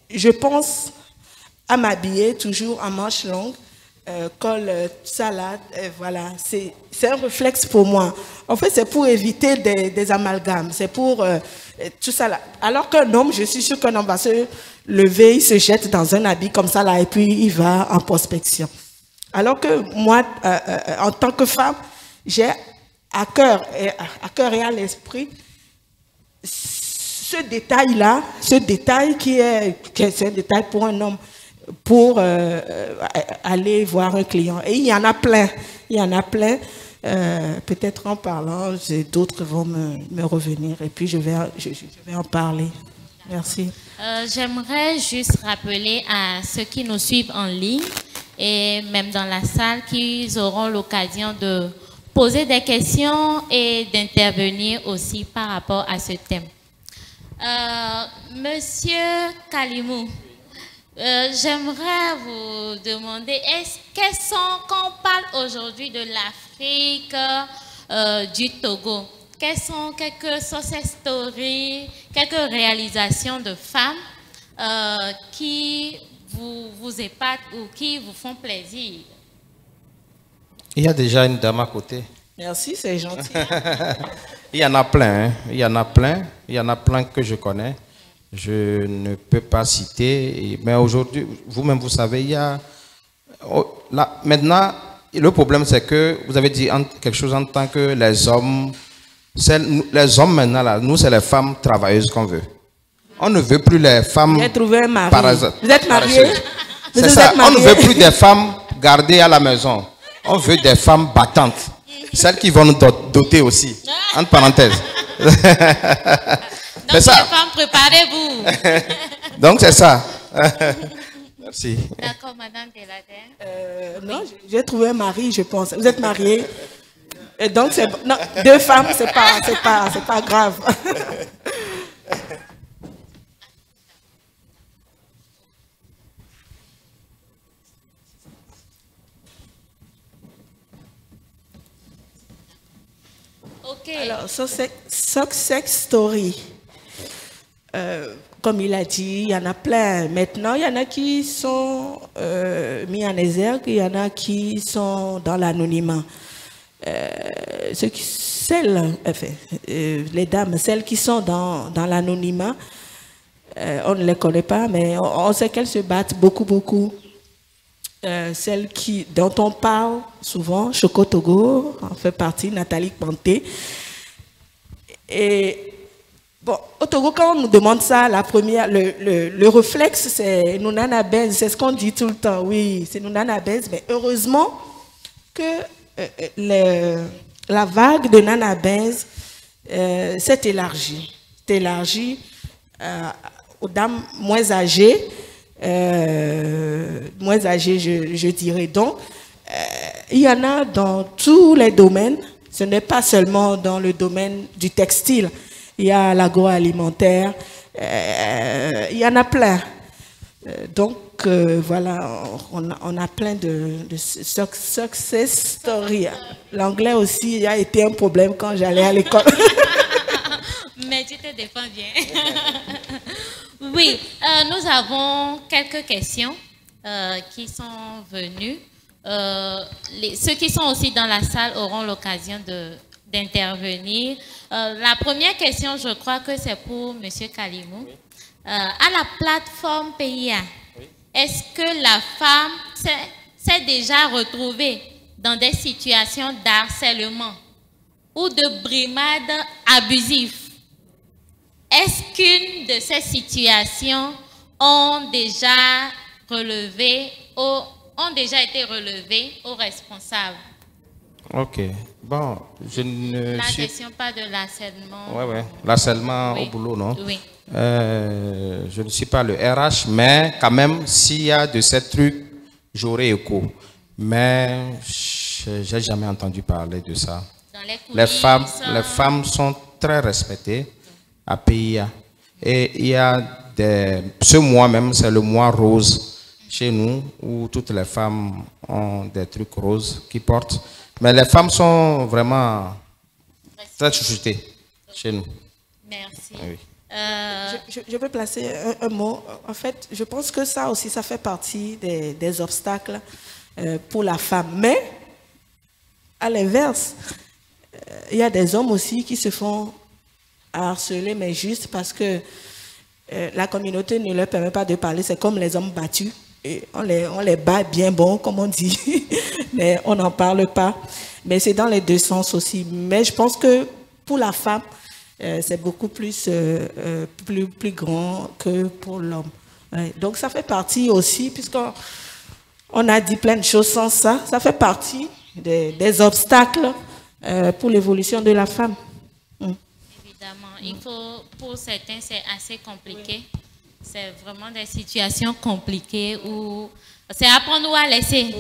je pense à m'habiller toujours en manches longues, euh, euh, salade, voilà. C'est un réflexe pour moi. En fait, c'est pour éviter des, amalgames, c'est pour euh, tout ça là. Alors qu'un homme, je suis sûr qu'un homme va se lever, il se jette dans un habit comme ça là, et puis il va en prospection. Alors que moi, en tant que femme, j'ai à cœur et à, cœur et à l'esprit ce détail-là, ce détail qui est, un détail pour un homme, pour euh, aller voir un client. Et il y en a plein, il y en a plein. Euh, peut-être en parlant, d'autres vont me, revenir et puis je vais, je, vais en parler. Merci. Euh, j'aimerais juste rappeler à ceux qui nous suivent en ligne et même dans la salle qu'ils auront l'occasion de poser des questions et d'intervenir aussi par rapport à ce thème. Euh, Monsieur Kalimou, euh, j'aimerais vous demander, est-ce quels sont, quand on parle aujourd'hui de l'Afrique, euh, du Togo, quelles sont quelques success stories, quelques réalisations de femmes qui vous, vous épatent ou qui vous font plaisir? Il y a déjà une dame à côté. Merci, c'est gentil. Il y en a plein, hein. il y en a plein, il y en a plein que je connais. Je ne peux pas citer, mais aujourd'hui, vous-même, vous savez, il y a... Oh, là, maintenant, le problème, c'est que vous avez dit quelque chose en tant que les hommes, les hommes maintenant, là, nous, c'est les femmes travailleuses qu'on veut. On ne veut plus les femmes. J'ai trouvé un mari. Par Vous êtes marié C'est ça. On ne veut plus des femmes gardées à la maison. On veut des femmes battantes. Celles qui vont nous doter aussi. Entre parenthèses. Donc, ça. les femmes, préparez-vous. Donc, c'est ça. Merci. D'accord, Madame Deladen. Euh, non, j'ai trouvé un mari, je pense. Vous êtes mariée. Et donc, c'est, non, deux femmes, c'est pas, c'est pas, c'est pas grave. Alors, Success Story. Euh, comme il a dit, il y en a plein. Maintenant, il y en a qui sont euh, mis en exergue, il y en a qui sont dans l'anonymat. Euh, celles, enfin, les dames, celles qui sont dans, l'anonymat, on ne les connaît pas, mais on, sait qu'elles se battent beaucoup, beaucoup. celle qui, dont on parle souvent, Choco Togo, en fait partie, Nathalie Panté. Et bon, au Togo, quand on nous demande ça, la première, le, le, le réflexe, c'est Nunana Benz, c'est ce qu'on dit tout le temps, oui, c'est Nunana Benz, mais heureusement que euh, le, la vague de Nana Benz euh, s'est élargie, s'est élargie euh, aux dames moins âgées, euh, moins âgées, je, dirais. Donc, euh, il y en a dans tous les domaines, ce n'est pas seulement dans le domaine du textile. Il y a l'agroalimentaire. Euh, il y en a plein. Euh, donc, euh, voilà, on, a plein de, de success stories. L'anglais aussi a été un problème quand j'allais à l'école. Mais tu te défends bien. oui, nous avons quelques questions qui sont venues. Euh, ceux qui sont aussi dans la salle auront l'occasion d'intervenir. Euh, la première question, je crois que c'est pour M. Kalimou. Euh, à la plateforme PIA, est-ce que la femme s'est déjà retrouvée dans des situations d'harcèlement ou de brimade abusive Est-ce qu'une de ces situations ont déjà relevé au ont déjà été relevés aux responsables? Ok. Bon, je ne La question pas de l'harcèlement. Oui, oui. L'harcèlement au boulot, non? Oui. Euh, je ne suis pas le RH, mais quand même, s'il y a de ces trucs, j'aurai écho. Mais je n'ai jamais entendu parler de ça. Dans les, les, femmes, les femmes sont très respectées à PIA. Et il y a des... Ce mois même, c'est le mois rose chez nous où toutes les femmes ont des trucs roses qu'ils portent. Mais les femmes sont vraiment très chouchoutées chez nous. Merci. Euh, je, je, peux placer un, mot. En fait, je pense que ça aussi, ça fait partie des, des obstacles euh, pour la femme. Mais, à l'inverse, euh, il y a des hommes aussi qui se font harceler, mais juste parce que la communauté ne leur permet pas de parler. C'est comme les hommes battus on les, on les bat bien bon, comme on dit, mais on n'en parle pas. Mais c'est dans les deux sens aussi. Mais je pense que pour la femme, euh, c'est beaucoup plus, euh, euh, plus, plus grand que pour l'homme. Donc ça fait partie aussi, puisqu'on on a dit plein de choses sans ça, ça fait partie des, des obstacles pour l'évolution de la femme. Mm. Évidemment, il faut, pour certains, c'est assez compliqué c'est vraiment des situations compliquées où c'est apprendre ou à laisser.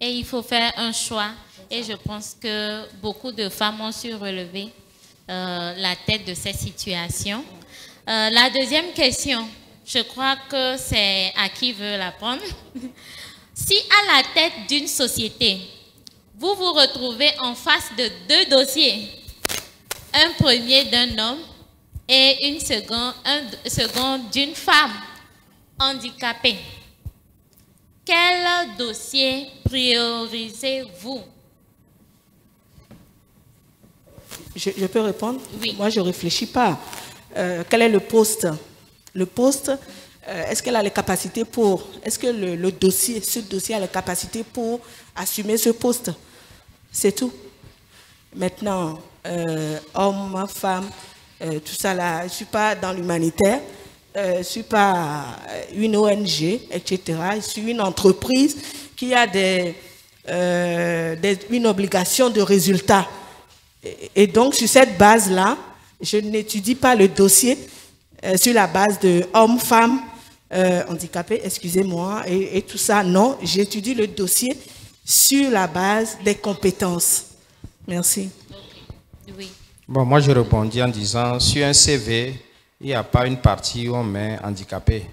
Et il faut faire un choix. Et je pense que beaucoup de femmes ont su relever euh, la tête de ces situations. Euh, la deuxième question, je crois que c'est à qui veut la prendre. si à la tête d'une société, vous vous retrouvez en face de deux dossiers, un premier d'un homme et une seconde, un, seconde d'une femme handicapée. quel dossier priorisez-vous? Je, peux répondre? Oui. Moi, je ne réfléchis pas. Euh, quel est le poste? Le poste, euh, est-ce qu'elle a les capacités pour... Est-ce que le, dossier, ce dossier a les capacités pour assumer ce poste? C'est tout. Maintenant, euh, homme, femme, tout ça là, je ne suis pas dans l'humanitaire, je ne suis pas une ONG, etc. Je suis une entreprise qui a des, une obligation de résultat. Et donc, sur cette base-là, je n'étudie pas le dossier euh, sur la base de hommes, femmes, euh, handicapés, excusez-moi, et, tout ça. Non, j'étudie le dossier sur la base des compétences. Merci. Oui. Bon, moi, je répondis en disant, sur un CV, il n'y a pas une partie où on met handicapé.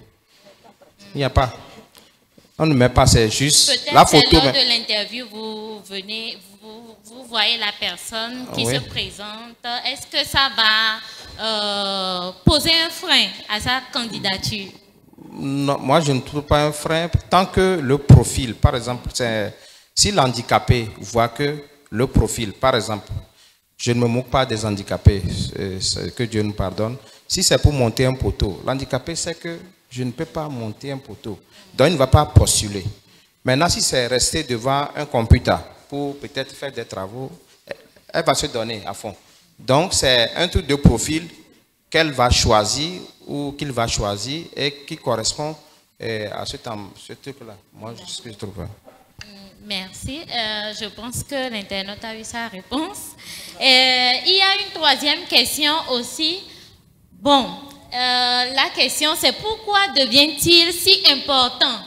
Il n'y a pas. On ne met pas, c'est juste la photo. Lors de l'interview, vous venez, vous, voyez la personne qui se présente. Est-ce que ça va euh, poser un frein à sa candidature? Non, moi, je ne trouve pas un frein tant que le profil, par exemple, si l'handicapé voit que le profil, par exemple, je ne me moque pas des handicapés, que Dieu nous pardonne. Si c'est pour monter un poteau, l'handicapé sait que je ne peux pas monter un poteau. Donc, il ne va pas postuler. Maintenant, si c'est rester devant un computer pour peut-être faire des travaux, elle va se donner à fond. Donc, c'est un truc de profil qu'elle va choisir ou qu'il va choisir et qui correspond eh, à ce, ce truc-là. Moi, c'est ce que je trouve. Merci. Euh, je pense que l'internaute a eu sa réponse. Euh, il y a une troisième question aussi. Bon, euh, la question c'est pourquoi devient-il si important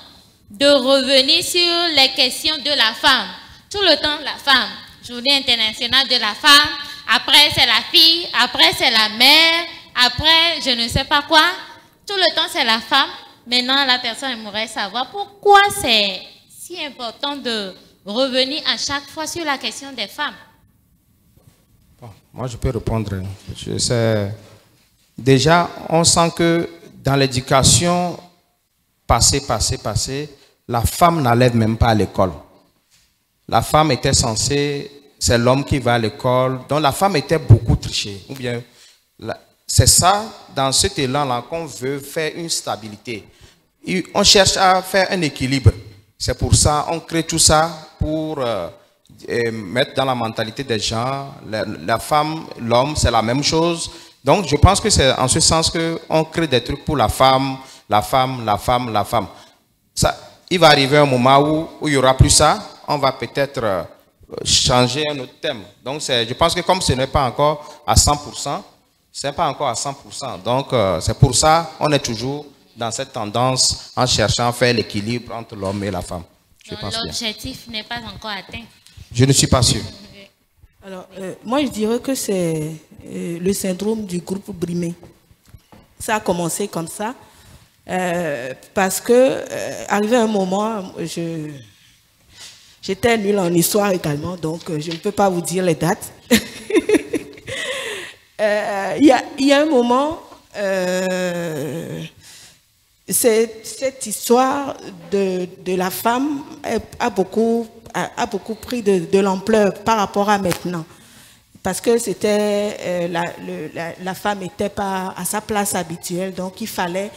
de revenir sur les questions de la femme? Tout le temps, la femme. Journée internationale de la femme. Après, c'est la fille. Après, c'est la mère. Après, je ne sais pas quoi. Tout le temps, c'est la femme. Maintenant, la personne aimerait savoir pourquoi c'est si important de revenir à chaque fois sur la question des femmes. moi, je peux répondre. Je Déjà, on sent que dans l'éducation passée, passée, passée, la femme n'allait même pas à l'école. La femme était censée, c'est l'homme qui va à l'école. Donc la femme était beaucoup trichée. Ou bien, c'est ça, dans cet élan-là, qu'on veut faire une stabilité. on cherche à faire un équilibre. C'est pour ça, on crée tout ça pour euh, mettre dans la mentalité des gens, la femme, l'homme, c'est la même chose. Donc, je pense que c'est en ce sens qu'on crée des trucs pour la femme, la femme, la femme, la femme. Ça, il va arriver un moment où, il n'y aura plus ça. On va peut-être euh, changer un autre thème. Donc, je pense que comme ce n'est pas encore à 100%, ce n'est pas encore à 100%. Donc, euh, c'est pour ça qu'on est toujours dans cette tendance en cherchant à faire l'équilibre entre l'homme et la femme. L'objectif n'est pas encore atteint. Je ne suis pas sûr. Alors, euh, moi, je dirais que c'est euh, le syndrome du groupe brimé. Ça a commencé comme ça, euh, parce que, arrivé un moment, je, j'étais nulle en histoire également, donc je ne peux pas vous dire les dates. Il y, a, y, a, un moment, cette histoire de, la femme a beaucoup pris de, l'ampleur par rapport à maintenant. Parce que c'était euh, la, la, femme n'était pas à sa place habituelle, donc il fallait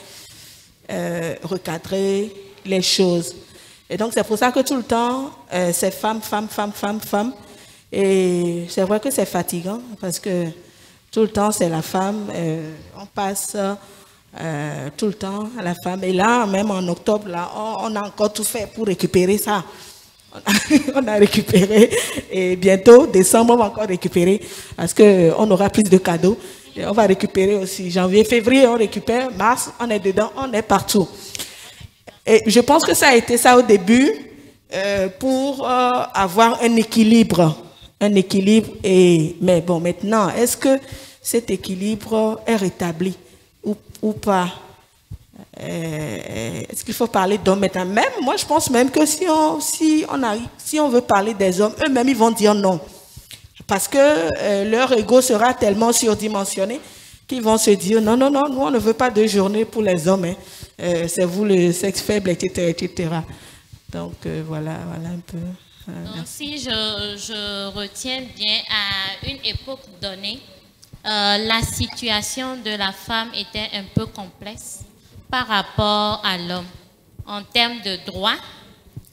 euh, recadrer les choses. Et donc c'est pour ça que tout le temps, euh, c'est femme, femme, femme, femme, femme. Et c'est vrai que c'est fatigant parce que tout le temps c'est la femme. on passe tout le temps à la femme. Et là, même en octobre, là, on a encore tout fait pour récupérer ça. on a récupéré et bientôt, décembre, on va encore récupérer parce qu'on aura plus de cadeaux. Et on va récupérer aussi janvier, février, on récupère, mars, on est dedans, on est partout. Et je pense que ça a été ça au début euh, pour euh, avoir un équilibre. Un équilibre. Et, mais bon, maintenant, est-ce que cet équilibre est rétabli? Ou, pas euh, est-ce qu'il faut parler d'hommes maintenant Même, moi, je pense même que si on, si on, si on veut parler des hommes, eux-mêmes, ils vont dire non. Parce que euh, leur ego sera tellement surdimensionné qu'ils vont se dire non, non, non, nous, on ne veut pas de journée pour les hommes. Hein. Euh, c'est vous le sexe faible, etc. etc. Donc voilà, voilà un peu. Donc, si je, je, retiens bien à une époque donnée, la situation de la femme était un peu complexe par rapport à l'homme en termes de droits,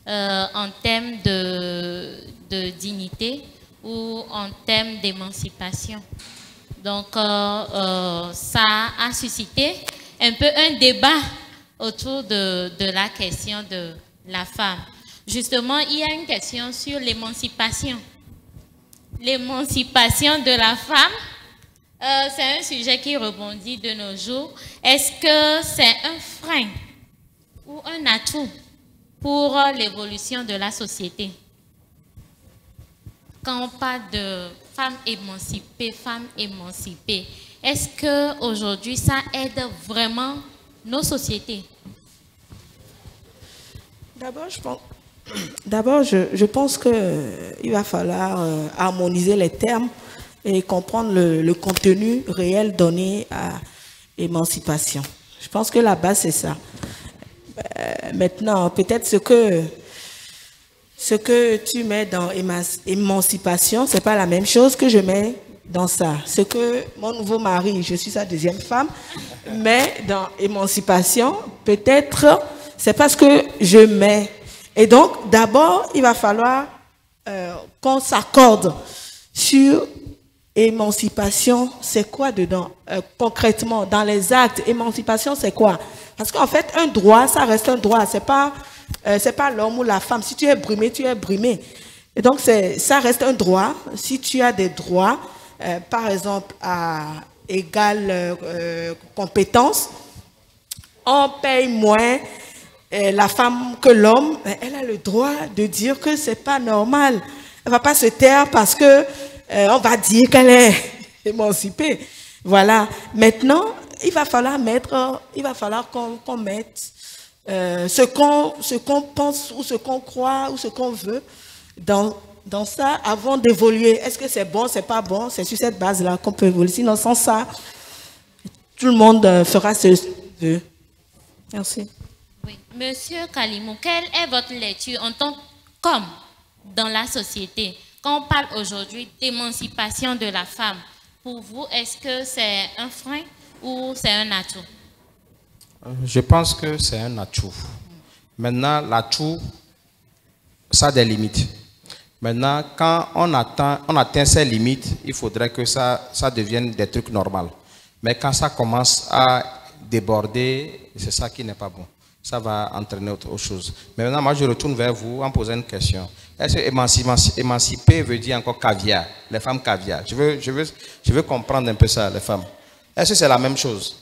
en termes de, dignité ou en termes d'émancipation. Donc, euh, euh, ça a suscité un peu un débat autour de, la question de la femme. Justement, il y a une question sur l'émancipation. L'émancipation de la femme, euh, c'est un sujet qui rebondit de nos jours. Est-ce que c'est un frein ou un atout pour l'évolution de la société? Quand on parle de femmes émancipées, femmes émancipées, est-ce que aujourd'hui ça aide vraiment nos sociétés? D'abord, je pense, d'abord, je, pense qu'il euh, va falloir euh, harmoniser les termes et comprendre le, contenu réel donné à émancipation. Je pense que la base, c'est ça. Euh, maintenant, peut-être ce que ce que tu mets dans émancipation, c'est pas la même chose que je mets dans ça. Ce que mon nouveau mari, je suis sa deuxième femme, met dans émancipation, peut-être c'est parce que je mets. Et donc, d'abord, il va falloir euh, qu'on s'accorde sur émancipation, c'est quoi dedans? Euh, Concrètement, dans les actes, émancipation, c'est quoi? Parce qu'en fait, un droit, ça reste un droit. C'est pas euh, c'est pas l'homme ou la femme. Si tu es brimé, tu es brimé. Et donc, ça reste un droit. Si tu as des droits, euh, par exemple, à égale compétence, on paye moins la femme que l'homme. Elle a le droit de dire que c'est pas normal. Elle va pas se taire parce que on va dire qu'elle est émancipée. Voilà. Maintenant, il va falloir mettre, il va falloir qu'on mette euh, ce qu'on pense ou ce qu'on croit ou ce qu'on veut dans, dans ça avant d'évoluer. Est-ce que c'est bon, c'est pas bon? C'est sur cette base-là qu'on peut évoluer. Sinon, sans ça, tout le monde euh, fera ce veut. Merci. Oui. Monsieur Kalimou, quelle est votre lecture en tant qu'homme dans la société? On parle aujourd'hui d'émancipation de la femme, pour vous, est-ce que c'est un frein ou c'est un atout? Je pense que c'est un atout. Maintenant, l'atout, ça a des limites. Maintenant, quand on atteint, on atteint ces limites, il faudrait que ça, devienne des trucs normaux. Mais quand ça commence à déborder, c'est ça qui n'est pas bon. Ça va entraîner autre chose. Maintenant, moi, je retourne vers vous en posant une question. Est-ce que émanciper veut dire encore caviar, les femmes caviar? Je veux, veux, veux comprendre un peu ça, les femmes. Est-ce que c'est la même chose?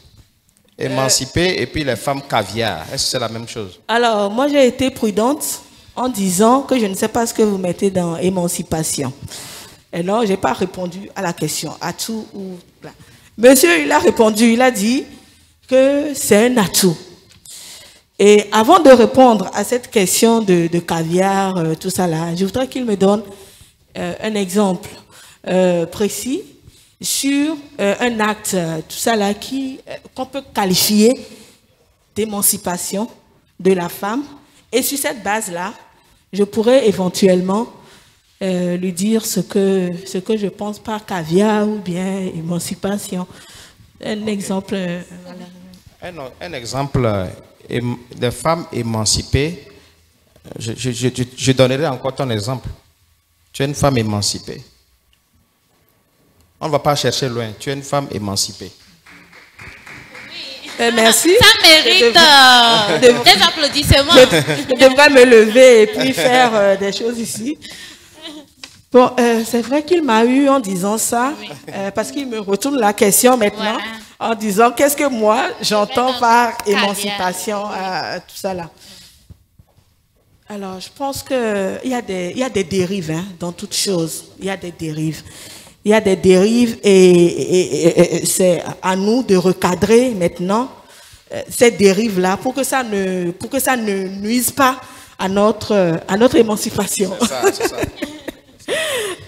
Émancipée et puis les femmes caviar. Est-ce que c'est la même chose? Alors, moi, j'ai été prudente en disant que je ne sais pas ce que vous mettez dans émancipation. Et non, je n'ai pas répondu à la question, atout ou... Monsieur, il a répondu, il a dit que c'est un atout. Et avant de répondre à cette question de, caviar, euh, tout ça là, je voudrais qu'il me donne euh, un exemple euh, précis sur un acte, tout ça là, qui, qu'on peut qualifier d'émancipation de la femme. Et sur cette base-là, je pourrais éventuellement lui dire ce que, ce que je pense par caviar ou bien émancipation. Un exemple. un, exemple de femme émancipée. Je, je, je, je donnerai encore ton exemple. Tu es une femme émancipée. On ne va pas chercher loin. Tu es une femme émancipée. Eh, merci. Ça mérite euh, des applaudissements. Je, devrais me lever et puis faire euh, des choses ici. Bon, euh, c'est vrai qu'il m'a eu en disant ça, parce qu'il me retourne la question maintenant en disant qu'est-ce que moi j'entends par émancipation, tout ça là. Alors, je pense qu'il y, a des, y a des dérives hein, dans toute chose. Il y a des dérives il y a des dérives et, c'est à nous de recadrer maintenant euh, ces dérives-là pour que ça ne, pour que ça ne nuise pas à notre, à notre émancipation. C'est ça, c'est ça.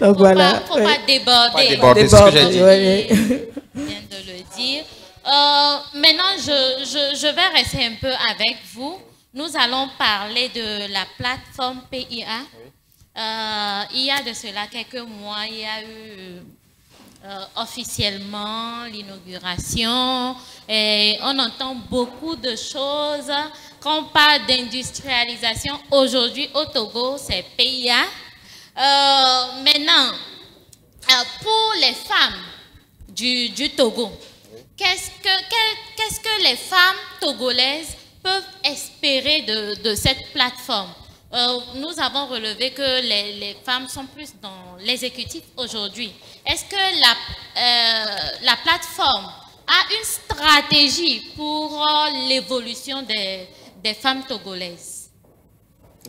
Donc voilà. Pas, faut pas déborder. Pas déborder, déborder ce que j'ai dit. Maintenant, je, vais rester un peu avec vous nous allons parler de la plateforme PIA. Euh, il y a de cela quelques mois, il y a eu euh, officiellement l'inauguration et on entend beaucoup de choses. Quand on parle d'industrialisation, aujourd'hui au Togo, c'est PIA. Euh, maintenant, pour les femmes du Togo, qu'est-ce que, les femmes togolaises peuvent espérer de, cette plateforme? Euh, nous avons relevé que les, femmes sont plus dans l'exécutif aujourd'hui. Est-ce que la, euh, la plateforme a une stratégie pour euh, l'évolution des, des, femmes togolaises?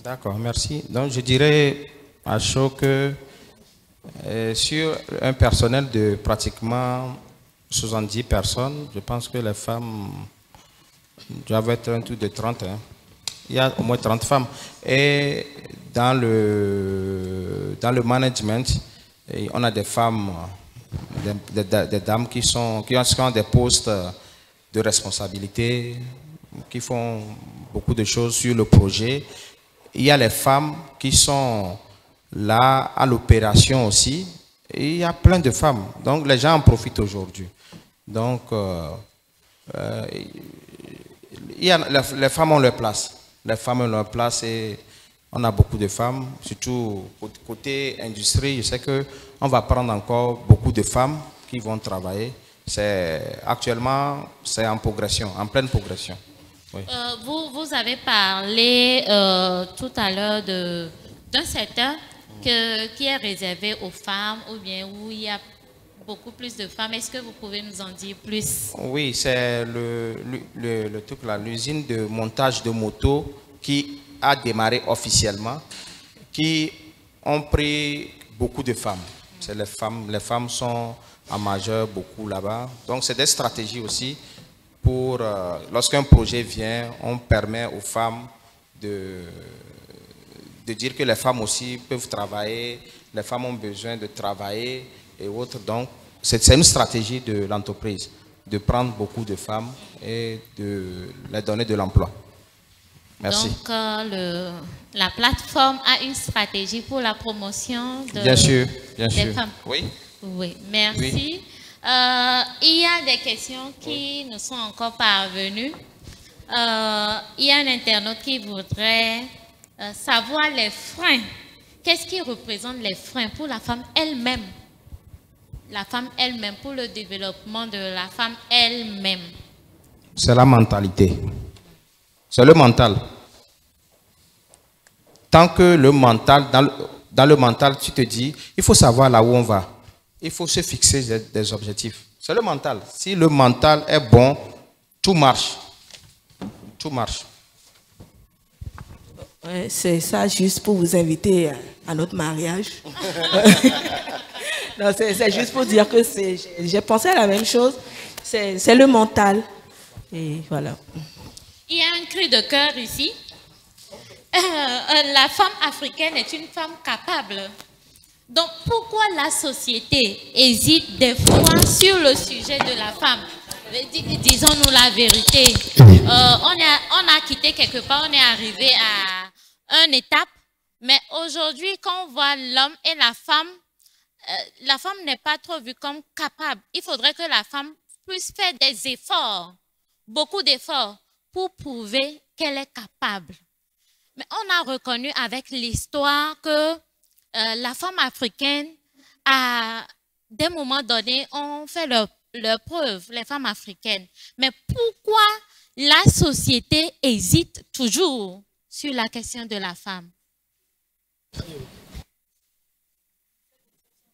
D'accord, merci. Donc je dirais à chaud que sur un personnel de pratiquement 70 personnes, je pense que les femmes doivent être un tout de 30. Hein. Il y a au moins 30 femmes. Et dans le, dans le management, on a des femmes, des, des, dames qui, sont, qui ont des postes de responsabilité, qui font beaucoup de choses sur le projet. Il y a les femmes qui sont là à l'opération aussi. Il y a plein de femmes. Donc les gens en profitent aujourd'hui. Donc euh, euh, les, femmes ont leur place. Les femmes ont leur place et on a beaucoup de femmes, surtout côté industrie. Je sais qu'on va prendre encore beaucoup de femmes qui vont travailler. Actuellement c'est en progression, en pleine progression. Euh, vous, vous avez parlé tout à l'heure d'un secteur qui est réservé aux femmes ou bien où il y a beaucoup plus de femmes. Est-ce que vous pouvez nous en dire plus? Oui, c'est le, le, truc là, l'usine de montage de motos qui a démarré officiellement, qui ont pris beaucoup de femmes. C'est les femmes, les femmes sont en majeur beaucoup là-bas. Donc c'est des stratégies aussi pour, euh, lorsqu'un projet vient, on permet aux femmes de de dire que les femmes aussi peuvent travailler, les femmes ont besoin de travailler et autres. Donc, c'est une stratégie de l'entreprise de prendre beaucoup de femmes et de leur donner de l'emploi. Merci. Donc, euh, le, la plateforme a une stratégie pour la promotion de, bien sûr, bien des sûr. femmes. Oui. Oui, merci. Oui. Euh, il y a des questions qui oui. nous sont encore parvenues. Euh, il y a un internaute qui voudrait savoir les freins. Qu'est-ce qui représente les freins pour la femme elle-même? La femme elle-même, pour le développement de la femme elle-même. C'est la mentalité. C'est le mental. Tant que le mental, dans le, dans le, mental, tu te dis, il faut savoir là où on va. Il faut se fixer des, des objectifs. C'est le mental. Si le mental est bon, tout marche. Tout marche. Ouais, c'est ça juste pour vous inviter à notre mariage. non, c'est juste pour dire que j'ai pensé à la même chose. C'est le mental. Et voilà. Il y a un cri de cœur ici. Euh, la femme africaine est une femme capable. Donc pourquoi la société hésite des fois sur le sujet de la femme? Disons-nous la vérité. Euh, on, a, on a quitté quelque part, on est arrivé à une étape, mais aujourd'hui, quand on voit l'homme et la femme, euh, la femme n'est pas trop vue comme capable. Il faudrait que la femme puisse faire des efforts, beaucoup d'efforts, pour prouver qu'elle est capable. Mais on a reconnu avec l'histoire que euh, la femme africaine, à des moments donnés, ont fait leur leurs preuves, les femmes africaines. Mais pourquoi la société hésite toujours sur la question de la femme?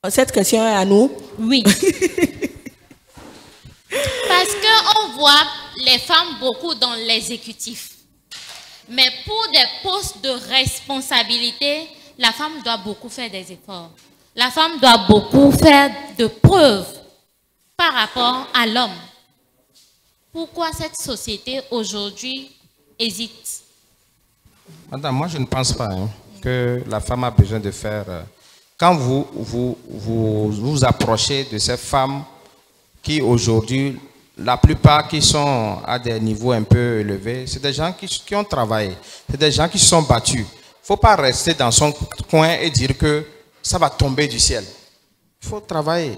Cette question est à nous Oui. Parce qu'on voit les femmes beaucoup dans l'exécutif. Mais pour des postes de responsabilité, la femme doit beaucoup faire des efforts. La femme doit beaucoup faire de preuves par rapport à l'homme. Pourquoi cette société aujourd'hui hésite? Madame, moi je ne pense pas hein, que la femme a besoin de faire... Quand vous vous, vous vous approchez de ces femmes qui aujourd'hui la plupart qui sont à des niveaux un peu élevés, c'est des gens qui, qui ont travaillé, c'est des gens qui se sont battus. Il ne faut pas rester dans son coin et dire que ça va tomber du ciel. Il faut travailler.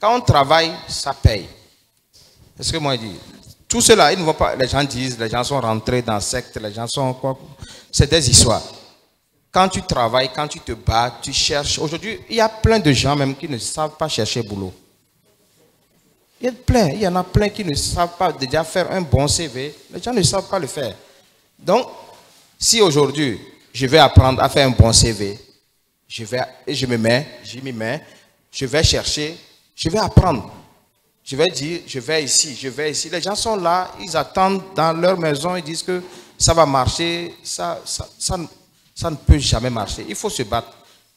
Quand on travaille, ça paye. Est-ce que moi je dis Tout cela, ils ne pas. Les gens disent, les gens sont rentrés dans secte, les gens sont quoi C'est des histoires. Quand tu travailles, quand tu te bats, tu cherches. Aujourd'hui, il y a plein de gens même qui ne savent pas chercher boulot. Il y, a plein, il y en a plein qui ne savent pas déjà faire un bon CV. Les gens ne savent pas le faire. Donc, si aujourd'hui, je vais apprendre à faire un bon CV, je, vais, je me mets, je mets, je vais chercher, je vais apprendre. Je vais dire, je vais ici, je vais ici. Les gens sont là, ils attendent dans leur maison, ils disent que ça va marcher, ça, ça, ça, ça ne peut jamais marcher. Il faut se battre.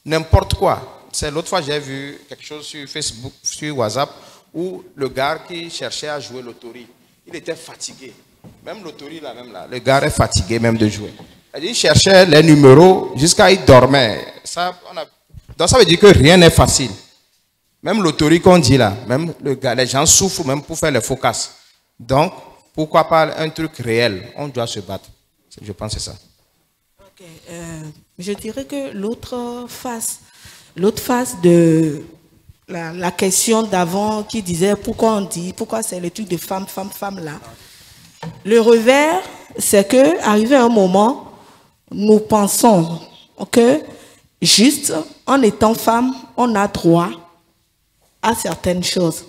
N'importe quoi. C'est l'autre fois, j'ai vu quelque chose sur Facebook, sur WhatsApp, où le gars qui cherchait à jouer l'autori, il était fatigué. Même l'autori, là, même là, le gars est fatigué même de jouer. Il cherchait les numéros jusqu'à il dormait. Ça. Donc ça veut dire que rien n'est facile. Même l'autorité qu'on dit là, même le gars, les gens souffrent même pour faire les focus. Donc, pourquoi pas un truc réel? On doit se battre. Je pense que c'est ça. Euh, je dirais que l'autre face, l'autre face de la, question d'avant qui disait pourquoi on dit, pourquoi c'est le truc de femme, femme, femme là. Le revers, c'est que, arrivé un moment, nous pensons que juste en étant femme, on a droit à certaines choses.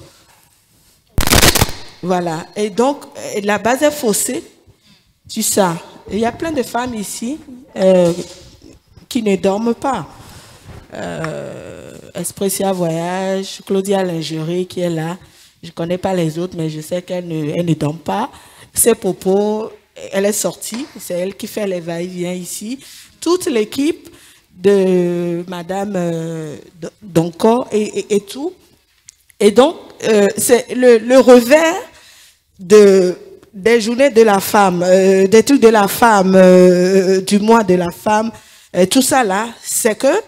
Voilà. Et donc, la base est faussée. Tu sais. Il y a plein de femmes ici euh, qui ne dorment pas. Euh, Voyage, Claudia Lingerie qui est là. Je ne connais pas les autres, mais je sais qu'elle ne, elle ne pas. Ses propos, elle est sortie. C'est elle qui fait les va-et-vient ici. Toute l'équipe de Madame euh, et, tout. Et donc, euh, c'est le, revers de, des journées de la femme, euh, des trucs de la femme, euh, du mois de la femme, tout ça là, c'est que,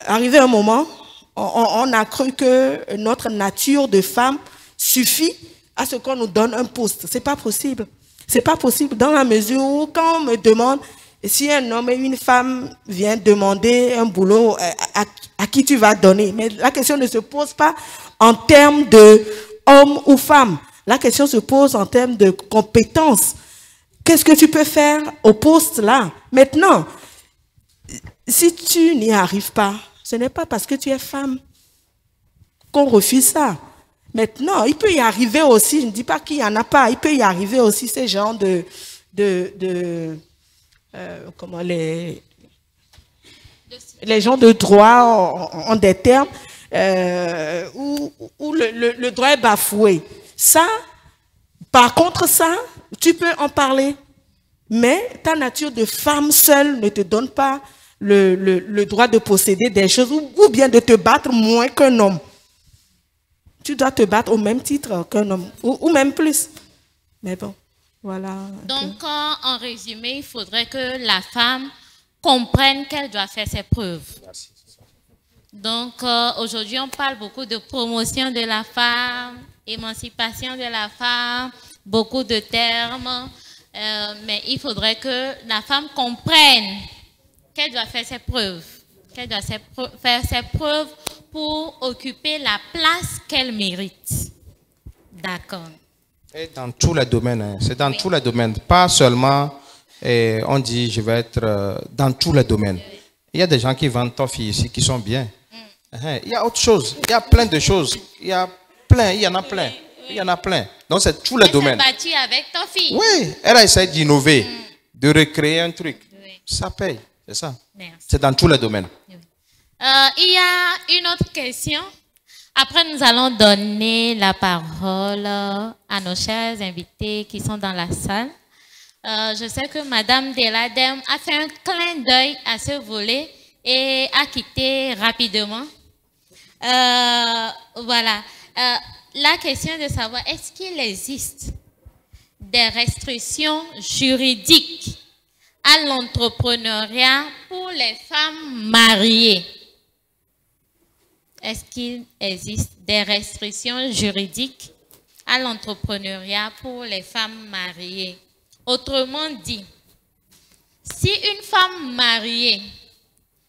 arrivé un moment, on, on, a cru que notre nature de femme suffit à ce qu'on nous donne un poste. C'est pas possible. C'est pas possible dans la mesure où quand on me demande si un homme et une femme viennent demander un boulot, à, à, qui tu vas donner? Mais la question ne se pose pas en termes de homme ou femme. La question se pose en termes de compétences. Qu'est-ce que tu peux faire au poste là? Maintenant, si tu n'y arrives pas, ce n'est pas parce que tu es femme qu'on refuse ça. Maintenant, il peut y arriver aussi, je ne dis pas qu'il n'y en a pas, il peut y arriver aussi ces gens de, euh, comment les, les gens de droit ont, des termes euh, où, le, droit est bafoué. Ça, par contre, ça, tu peux en parler. Mais ta nature de femme seule ne te donne pas le, le, le droit de posséder des choses ou, ou bien de te battre moins qu'un homme. Tu dois te battre au même titre qu'un homme, ou, ou même plus. Mais bon. Voilà. Donc, en résumé, il faudrait que la femme comprenne qu'elle doit faire ses preuves. Donc, euh, aujourd'hui, on parle beaucoup de promotion de la femme, émancipation de la femme, beaucoup de termes, euh, mais il faudrait que la femme comprenne qu'elle doit faire ses preuves, qu'elle doit faire ses preuves pour occuper la place qu'elle mérite. D'accord. Et dans tous les domaines, hein. c'est dans tous les domaines, pas seulement on dit je vais être euh, dans tous les domaines. Il y a des gens qui vendent toffee ici qui sont bien. Mm. Hein, il y a autre chose, il y a plein de choses, il y a plein, il y en a plein, il y en a plein. Donc c'est tous les elle domaines. battue avec toffee. Oui, elle a essayé d'innover, mm. de recréer un truc. Ça paye, c'est ça. C'est dans tous les domaines. Euh, il y a une autre question. Après, nous allons donner la parole à nos chers invités qui sont dans la salle. Euh, je sais que Madame Deladem a fait un clin d'œil à ce volet et a quitté rapidement. Euh, voilà. Euh, la question de savoir, est-ce qu'il existe des restrictions juridiques à l'entrepreneuriat pour les femmes mariées? Est-ce qu'il existe des restrictions juridiques à l'entrepreneuriat pour les femmes mariées? Autrement dit, si une femme mariée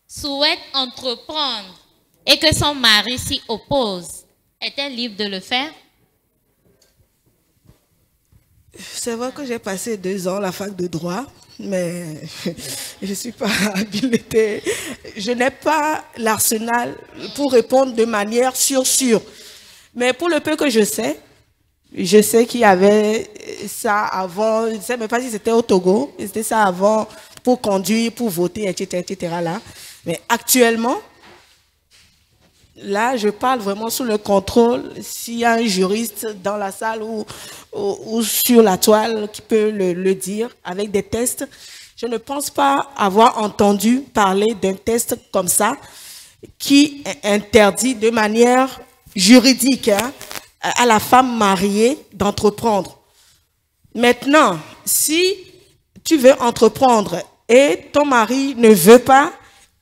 souhaite entreprendre et que son mari s'y oppose, est-elle libre de le faire? C'est vrai que j'ai passé deux ans à la fac de droit, mais je ne suis pas habilitée. Je n'ai pas l'arsenal pour répondre de manière sûre-sûre. Mais pour le peu que je sais, je sais qu'il y avait ça avant, je ne sais même pas si c'était au Togo, c'était ça avant pour conduire, pour voter, etc., etc. Là. Mais actuellement, là, je parle vraiment sous le contrôle. S'il y a un juriste dans la salle ou, sur la toile qui peut le, le, dire avec des tests, je ne pense pas avoir entendu parler d'un test comme ça qui interdit de manière juridique hein, à la femme mariée d'entreprendre. Maintenant, si tu veux entreprendre et ton mari ne veut pas,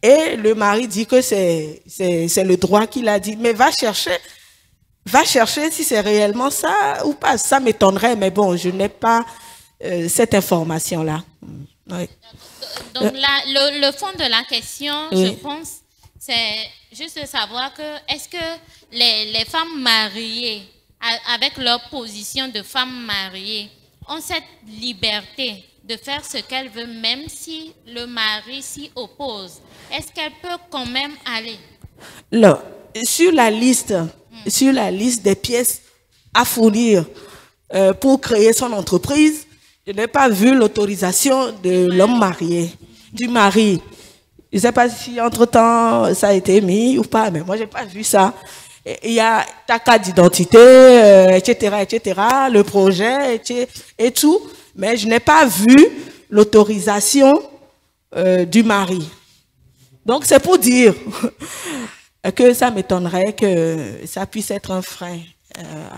et le mari dit que c'est le droit qu'il a dit, mais va chercher, va chercher si c'est réellement ça ou pas. Ça m'étonnerait, mais bon, je n'ai pas euh, cette information-là. Donc, le, fond de la question, je pense, c'est juste de savoir que est-ce que les, les, femmes mariées, avec leur position de femmes mariées, ont cette liberté de faire ce qu'elles veulent, même si le mari s'y oppose? Est-ce qu'elle peut quand même aller? Là, sur la liste, sur la liste des pièces à fournir euh, pour créer son entreprise, je n'ai pas vu l'autorisation de l'homme marié, du mari. Je ne sais pas si entre-temps ça a été mis ou pas, mais moi, je n'ai pas vu ça. Il y a ta carte d'identité, etc., euh, etc., le projet et, et tout, mais je n'ai pas vu l'autorisation euh, du mari. Donc, c'est pour dire que ça m'étonnerait que ça puisse être un frein. Euh,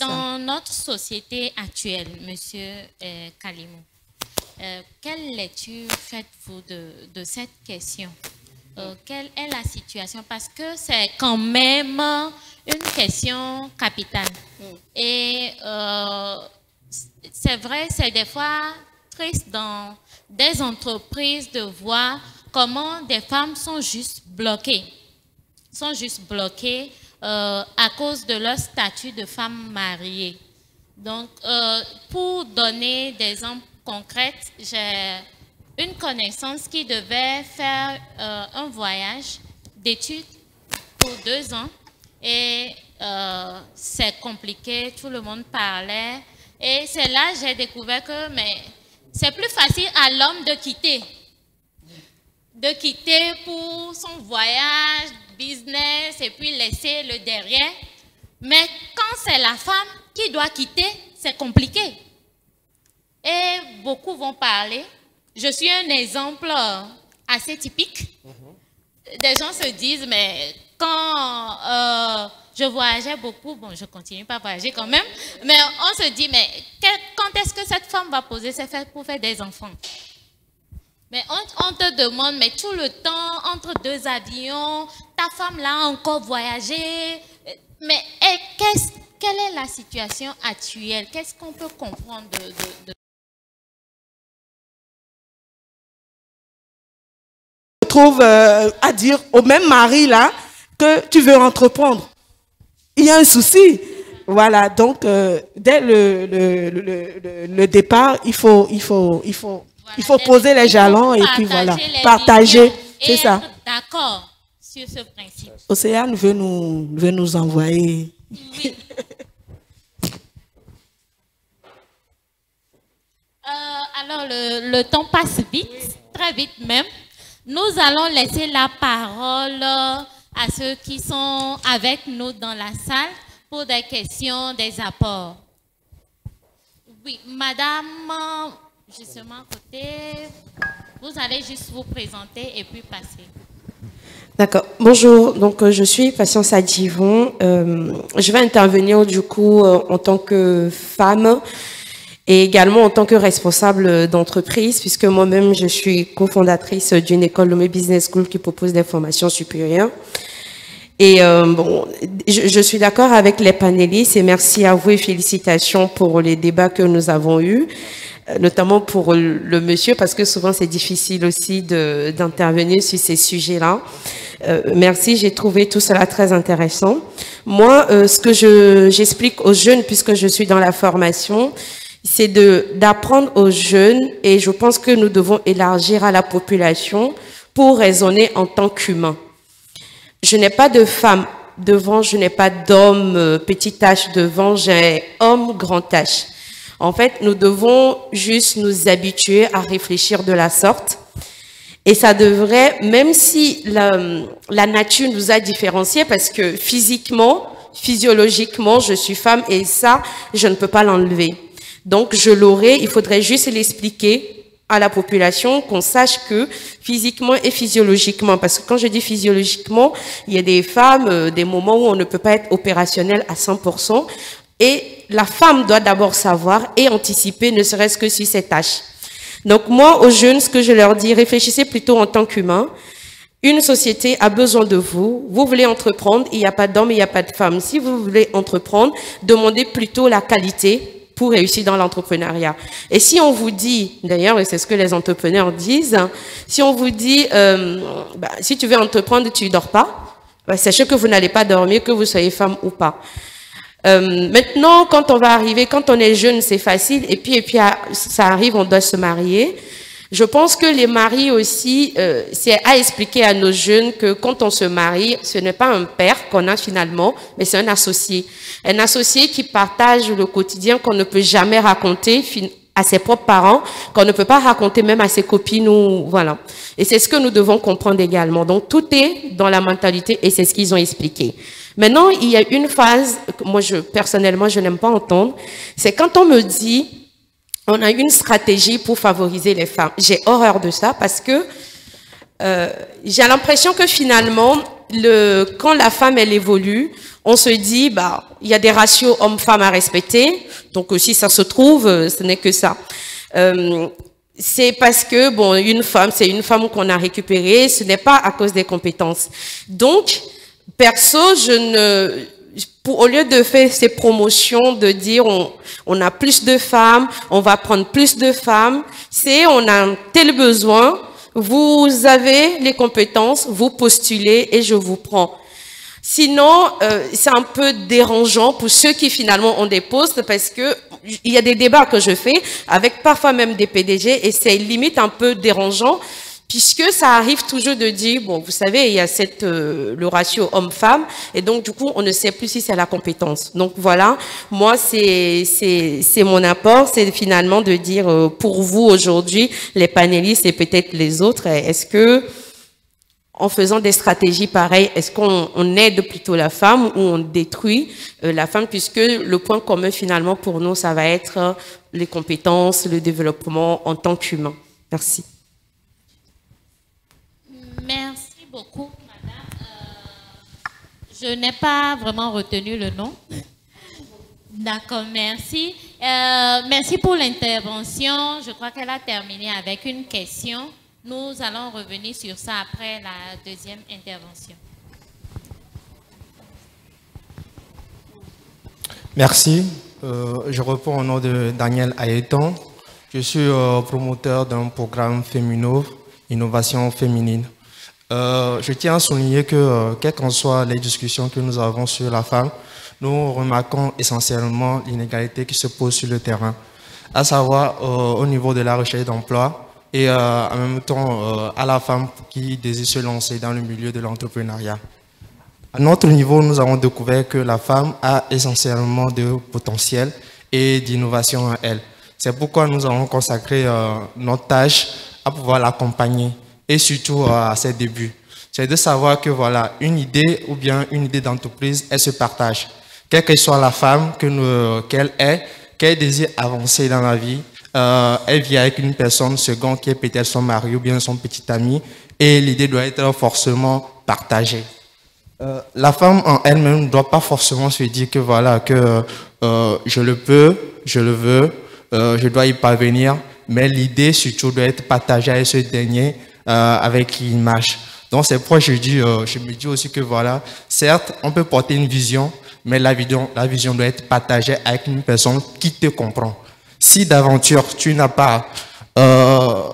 dans notre société actuelle, Monsieur euh, Kalimou, euh, quelle lecture faites-vous de, cette question? Quelle est la situation? Parce que c'est quand même une question capitale. Mm. Et c'est vrai, c'est des fois triste dans des entreprises de voir comment des femmes sont juste bloquées, sont juste bloquées euh, à cause de leur statut de femme mariée. Donc, euh, pour donner des exemples concrets, j'ai une connaissance qui devait faire euh, un voyage d'études pour deux ans et c'est compliqué, tout le monde parlait. Et c'est là que j'ai découvert que c'est plus facile à l'homme de quitter. De quitter pour son voyage, business et puis laisser le derrière. Mais quand c'est la femme qui doit quitter, c'est compliqué. Et beaucoup vont parler. Je suis un exemple assez typique. Des gens se disent, mais quand euh, je voyageais beaucoup, bon, je continue pas à voyager quand même, mais on se dit, mais quand est-ce que cette femme va poser ses fesses pour faire des enfants? Mais on, te demande, mais tout le temps, entre deux avions, ta femme là a encore voyagé. Mais quelle est la situation actuelle? Qu'est-ce qu'on peut comprendre de, de, trouve euh, à dire au même mari là que tu veux entreprendre. Il y a un souci. Voilà, donc euh, dès le, le, le, le, départ, il faut, il faut, il faut il faut poser les jalons et puis voilà, partager. C'est ça. D'accord sur ce principe. Océane veut nous, veut nous envoyer. Euh, alors, le, le, temps passe vite, très vite même. Nous allons laisser la parole à ceux qui sont avec nous dans la salle pour des questions, des apports. Oui, Madame justement côté. Vous allez juste vous présenter et puis passer. D'accord. Bonjour. Donc, euh, je suis Patience Adjivon. Euh, je vais intervenir du coup euh, en tant que femme et également en tant que responsable d'entreprise, puisque moi-même je suis cofondatrice d'une école nommée Business School qui propose des formations supérieures. Et bon, je, je suis d'accord avec les panélistes et merci à vous et félicitations pour les débats que nous avons eus, notamment pour le monsieur, parce que souvent c'est difficile aussi d'intervenir sur ces sujets-là. Euh, merci, j'ai trouvé tout cela très intéressant. Moi, euh, ce que j'explique aux jeunes, puisque je suis dans la formation, c'est d'apprendre aux jeunes, et je pense que nous devons élargir à la population pour raisonner en tant qu'humain. Je n'ai pas de femme devant, je n'ai pas d'homme euh, petit tâche devant, j'ai homme grand tâche. En fait, nous devons juste nous habituer à réfléchir de la sorte. Et ça devrait, même si la, nature nous a différenciés, parce que physiquement, physiologiquement, je suis femme et ça, je ne peux pas l'enlever. Donc, je l'aurai, il faudrait juste l'expliquer à la population, qu'on sache que physiquement et physiologiquement, parce que quand je dis physiologiquement, il y a des femmes, euh, des moments où on ne peut pas être opérationnel à 100%, et la femme doit d'abord savoir et anticiper, ne serait-ce que sur ses tâches. Donc moi, aux jeunes, ce que je leur dis, réfléchissez plutôt en tant qu'humain. Une société a besoin de vous. Vous voulez entreprendre, il n'y a pas d'homme, il n'y a pas de femme. Si vous voulez entreprendre, demandez plutôt la qualité, pour réussir dans l'entrepreneuriat. Et si on vous dit, d'ailleurs, et c'est ce que les entrepreneurs disent, hein, si on vous dit, euh, bah, si tu veux entreprendre, tu dors pas, bah, sachez que vous n'allez pas dormir, que vous soyez femme ou pas. Euh, maintenant, quand on va arriver, quand on est jeune, c'est facile, et puis, et puis ah, ça arrive, on doit se marier. Je pense que les maris aussi, euh, c'est à expliquer à nos jeunes que quand on se marie, ce n'est pas un père qu'on a finalement, mais c'est un associé. Un associé qui partage le quotidien qu'on ne peut jamais raconter à ses propres parents, qu'on ne peut pas raconter même à ses copines ou voilà. Et c'est ce que nous devons comprendre également. Donc tout est dans la mentalité et c'est ce qu'ils ont expliqué. Maintenant, il y a une phase que moi je personnellement je n'aime pas entendre, c'est quand on me dit on a une stratégie pour favoriser les femmes. J'ai horreur de ça parce que euh, j'ai l'impression que finalement, le, quand la femme elle évolue, on se dit bah il y a des ratios hommes-femmes à respecter, donc aussi ça se trouve, euh, ce n'est que ça. Euh, c'est parce que bon une femme, c'est une femme qu'on a récupérée, ce n'est pas à cause des compétences. Donc perso, je ne au lieu de faire ces promotions, de dire on, on a plus de femmes, on va prendre plus de femmes, c'est on a tel besoin, vous avez les compétences, vous postulez et je vous prends. Sinon, euh, c'est un peu dérangeant pour ceux qui finalement ont des postes parce que il y a des débats que je fais avec parfois même des PDG et c'est limite un peu dérangeant puisque ça arrive toujours de dire, bon, vous savez, il y a cette, euh, le ratio homme-femme, et donc du coup, on ne sait plus si c'est la compétence. Donc voilà, moi, c'est mon apport, c'est finalement de dire, euh, pour vous aujourd'hui, les panélistes et peut-être les autres, est-ce que en faisant des stratégies pareilles, est-ce qu'on on aide plutôt la femme ou on détruit euh, la femme, puisque le point commun finalement pour nous, ça va être les compétences, le développement en tant qu'humain. Merci. Merci beaucoup, madame. Euh, je n'ai pas vraiment retenu le nom. D'accord, merci. Euh, merci pour l'intervention. Je crois qu'elle a terminé avec une question. Nous allons revenir sur ça après la deuxième intervention. Merci. Euh, je réponds au nom de Daniel Ayeton. Je suis promoteur d'un programme Fémino, Innovation féminine. Euh, je tiens à souligner que, euh, quelles qu'en soient les discussions que nous avons sur la femme, nous remarquons essentiellement l'inégalité qui se pose sur le terrain, à savoir euh, au niveau de la recherche d'emploi et en même temps à la femme qui désire se lancer dans le milieu de l'entrepreneuriat. À notre niveau, nous avons découvert que la femme a essentiellement de potentiel et d'innovation en elle. C'est pourquoi nous avons consacré notre tâche à pouvoir l'accompagner et surtout euh, à ses débuts. C'est de savoir que voilà, une idée ou bien une idée d'entreprise, elle se partage. Quelle que soit la femme qu'elle est, qu'elle désire avancer dans la vie, euh, elle vit avec une personne seconde qui est peut-être son mari ou bien son petit ami et l'idée doit être forcément partagée. Euh, la femme en elle-même ne doit pas forcément se dire que voilà, que je le peux, je le veux, je dois y parvenir, mais l'idée surtout doit être partagée avec ce dernier euh, avec qui il marche. Donc c'est pourquoi je, me dis aussi que voilà, certes, on peut porter une vision, mais la vision, la vision doit être partagée avec une personne qui te comprend. Si d'aventure tu n'as pas euh,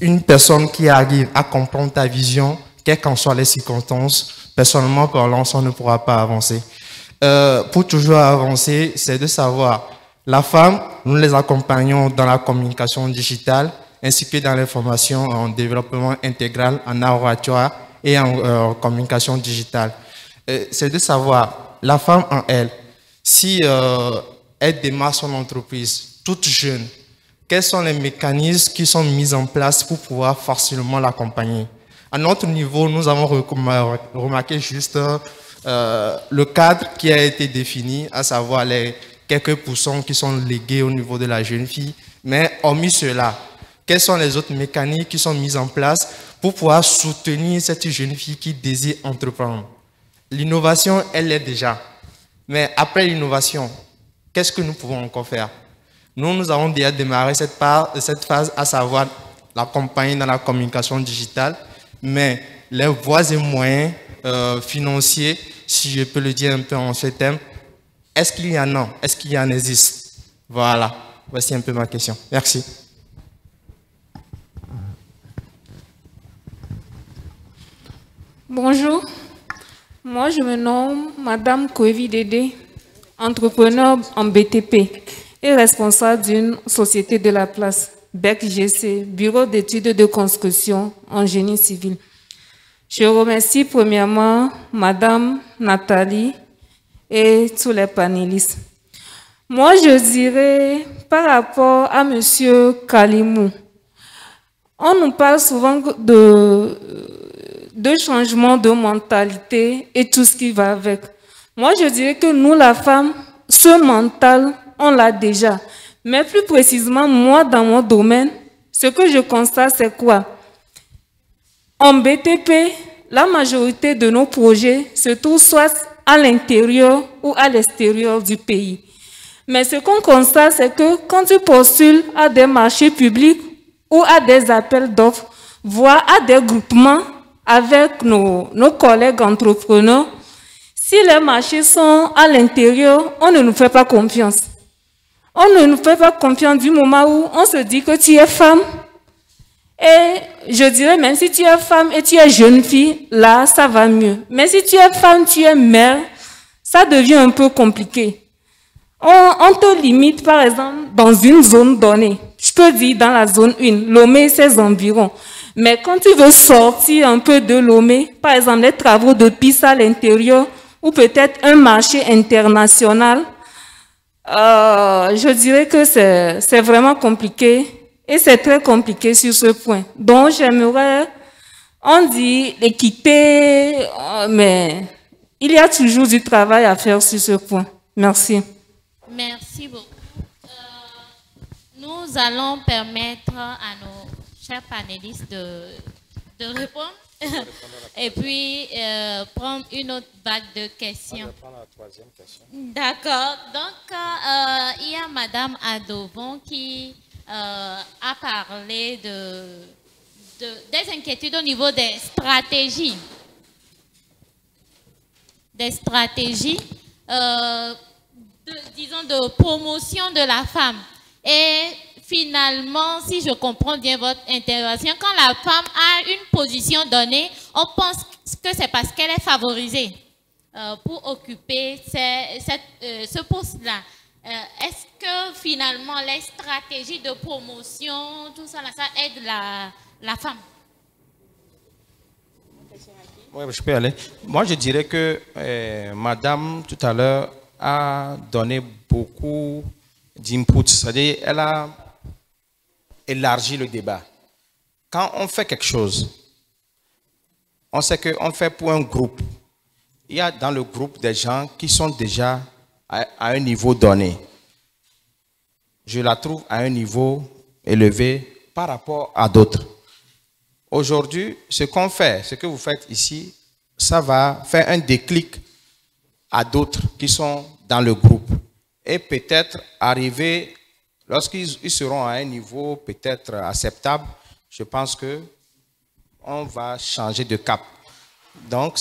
une personne qui arrive à comprendre ta vision, quelles qu'en soient les circonstances, personnellement parlant, on ne pourra pas avancer. Euh, pour toujours avancer, c'est de savoir, la femme, nous les accompagnons dans la communication digitale, ainsi que dans les formations en développement intégral, en oratoire et en euh, communication digitale. Euh, c'est de savoir, la femme en elle, si elle démarre son entreprise toute jeune, quels sont les mécanismes qui sont mis en place pour pouvoir facilement l'accompagner? À notre niveau, nous avons remarqué juste euh, le cadre qui a été défini, à savoir les quelques pourcents qui sont légués au niveau de la jeune fille. Mais hormis cela, quels sont les autres mécanismes qui sont mis en place pour pouvoir soutenir cette jeune fille qui désire entreprendre? L'innovation, elle est déjà. Mais après l'innovation, qu'est-ce que nous pouvons encore faire? Nous, nous avons déjà démarré cette, part, cette phase, à savoir l'accompagner dans la communication digitale, mais les voies et moyens euh, financiers si je peux le dire un peu en ce thème, est-ce qu'il y en a? Est-ce qu'il y en existe? Voilà, voici un peu ma question. Merci. Bonjour, moi je me nomme Madame Koevi Dédé, entrepreneur en BTP et responsable d'une société de la place, BEC-GC, Bureau d'études de construction en génie civil. Je remercie premièrement Madame Nathalie et tous les panélistes. Moi, je dirais par rapport à Monsieur Kalimou, on nous parle souvent de, de changement de mentalité et tout ce qui va avec. Moi, je dirais que nous, la femme, ce mental, on l'a déjà. Mais plus précisément, moi, dans mon domaine, ce que je constate, c'est quoi? En BTP, la majorité de nos projets se trouvent soit à l'intérieur ou à l'extérieur du pays. Mais ce qu'on constate, c'est que quand tu postules à des marchés publics ou à des appels d'offres, voire à des groupements avec nos, collègues entrepreneurs, si les marchés sont à l'intérieur, on ne nous fait pas confiance. On ne nous fait pas confiance du moment où on se dit que tu es femme, et je dirais, même si tu es femme et tu es jeune fille, là, ça va mieux. Mais si tu es femme, tu es mère, ça devient un peu compliqué. On, te limite, par exemple, dans une zone donnée. Je peux dire dans la zone 1, Lomé et ses environs. Mais quand tu veux sortir un peu de Lomé, par exemple, les travaux de piste à l'intérieur, ou peut-être un marché international, euh, je dirais que c'est vraiment compliqué et c'est très compliqué sur ce point. Donc, j'aimerais, on dit l'équité, euh, mais il y a toujours du travail à faire sur ce point. Merci. Merci beaucoup. Euh, nous allons permettre à nos chers panélistes de, de répondre et puis euh, prendre une autre vague de questions. D'accord. Donc, il y a Madame Adovon qui euh, a parlé de, des inquiétudes au niveau des stratégies. Des stratégies, euh, disons, de promotion de la femme. Et finalement, si je comprends bien votre intervention, quand la femme a une position donnée, on pense que c'est parce qu'elle est favorisée euh, pour occuper ce poste-là. Euh, est-ce que finalement les stratégies de promotion, tout ça, ça aide la, femme? Oui, je peux aller. Moi, je dirais que euh, Madame, tout à l'heure, a donné beaucoup d'input. C'est-à-dire, elle a élargi le débat. Quand on fait quelque chose, on sait qu'on fait pour un groupe. Il y a dans le groupe des gens qui sont déjà à, un niveau donné. Je la trouve à un niveau élevé par rapport à d'autres. Aujourd'hui, ce qu'on fait, ce que vous faites ici, ça va faire un déclic à d'autres qui sont dans le groupe. Et peut-être arriver, lorsqu'ils seront à un niveau peut-être acceptable, je pense que on va changer de cap. Donc,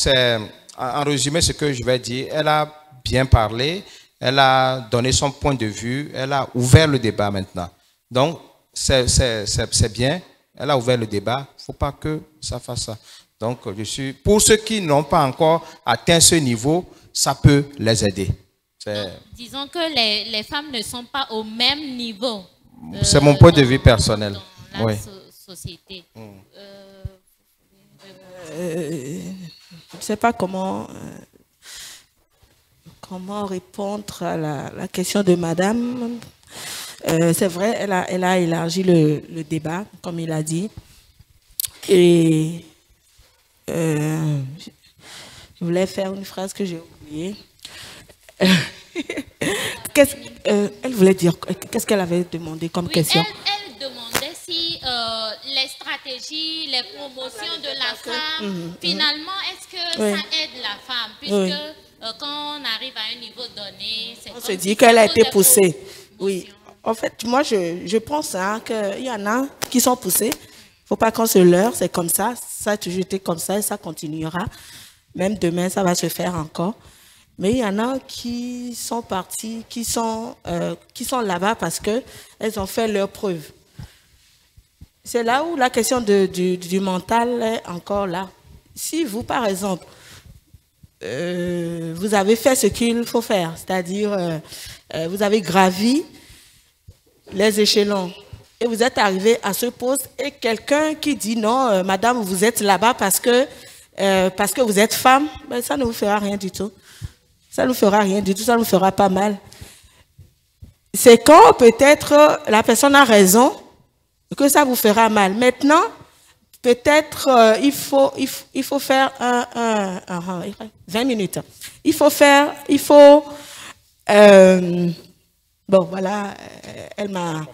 en résumé ce que je vais dire. Elle a bien parlé, elle a donné son point de vue, elle a ouvert le débat maintenant. Donc, c'est bien, elle a ouvert le débat. Il ne faut pas que ça fasse ça. Donc, je suis, pour ceux qui n'ont pas encore atteint ce niveau, ça peut les aider. Disons que les, les, femmes ne sont pas au même niveau. C'est mon point de vue personnel. Dans la société. Mm. Euh, euh, je ne sais pas comment, euh, comment répondre à la, question de madame. C'est vrai, elle a, elle a élargi le, le, débat, comme il a dit. Et je voulais faire une phrase que j'ai oubliée. Qu'est-ce, euh, elle voulait dire, qu'est-ce qu'elle avait demandé comme question? elle, demandait si euh, les stratégies, les promotions de la femme, mhm, mhm. finalement, est-ce que ça aide la femme? Puisque euh, quand on arrive à un niveau donné, c'est On se dit qu'elle a été poussée. Oui. En fait, moi, je, je pense hein, qu'il y en a qui sont poussés. Il ne faut pas qu'on se leurre, c'est comme ça. Ça a toujours été comme ça et ça continuera. Même demain, ça va se faire encore. Mais il y en a qui sont partis, qui sont, euh, sont là-bas parce qu'elles ont fait leurs preuves. C'est là où la question du, du, mental est encore là. Si vous, par exemple, euh, vous avez fait ce qu'il faut faire, c'est-à-dire euh, vous avez gravi les échelons et vous êtes arrivé à ce poste et quelqu'un qui dit non, madame, vous êtes là-bas parce que, parce que vous êtes femme, ben, ça ne vous fera rien du tout. Ça ne nous fera rien du tout, ça ne nous fera pas mal. C'est quand peut-être la personne a raison que ça vous fera mal. Maintenant, peut-être euh, il, faut, il, faut, faire un, un, un, 20 minutes. Il faut faire, il faut... Euh, bon, voilà, elle m'a...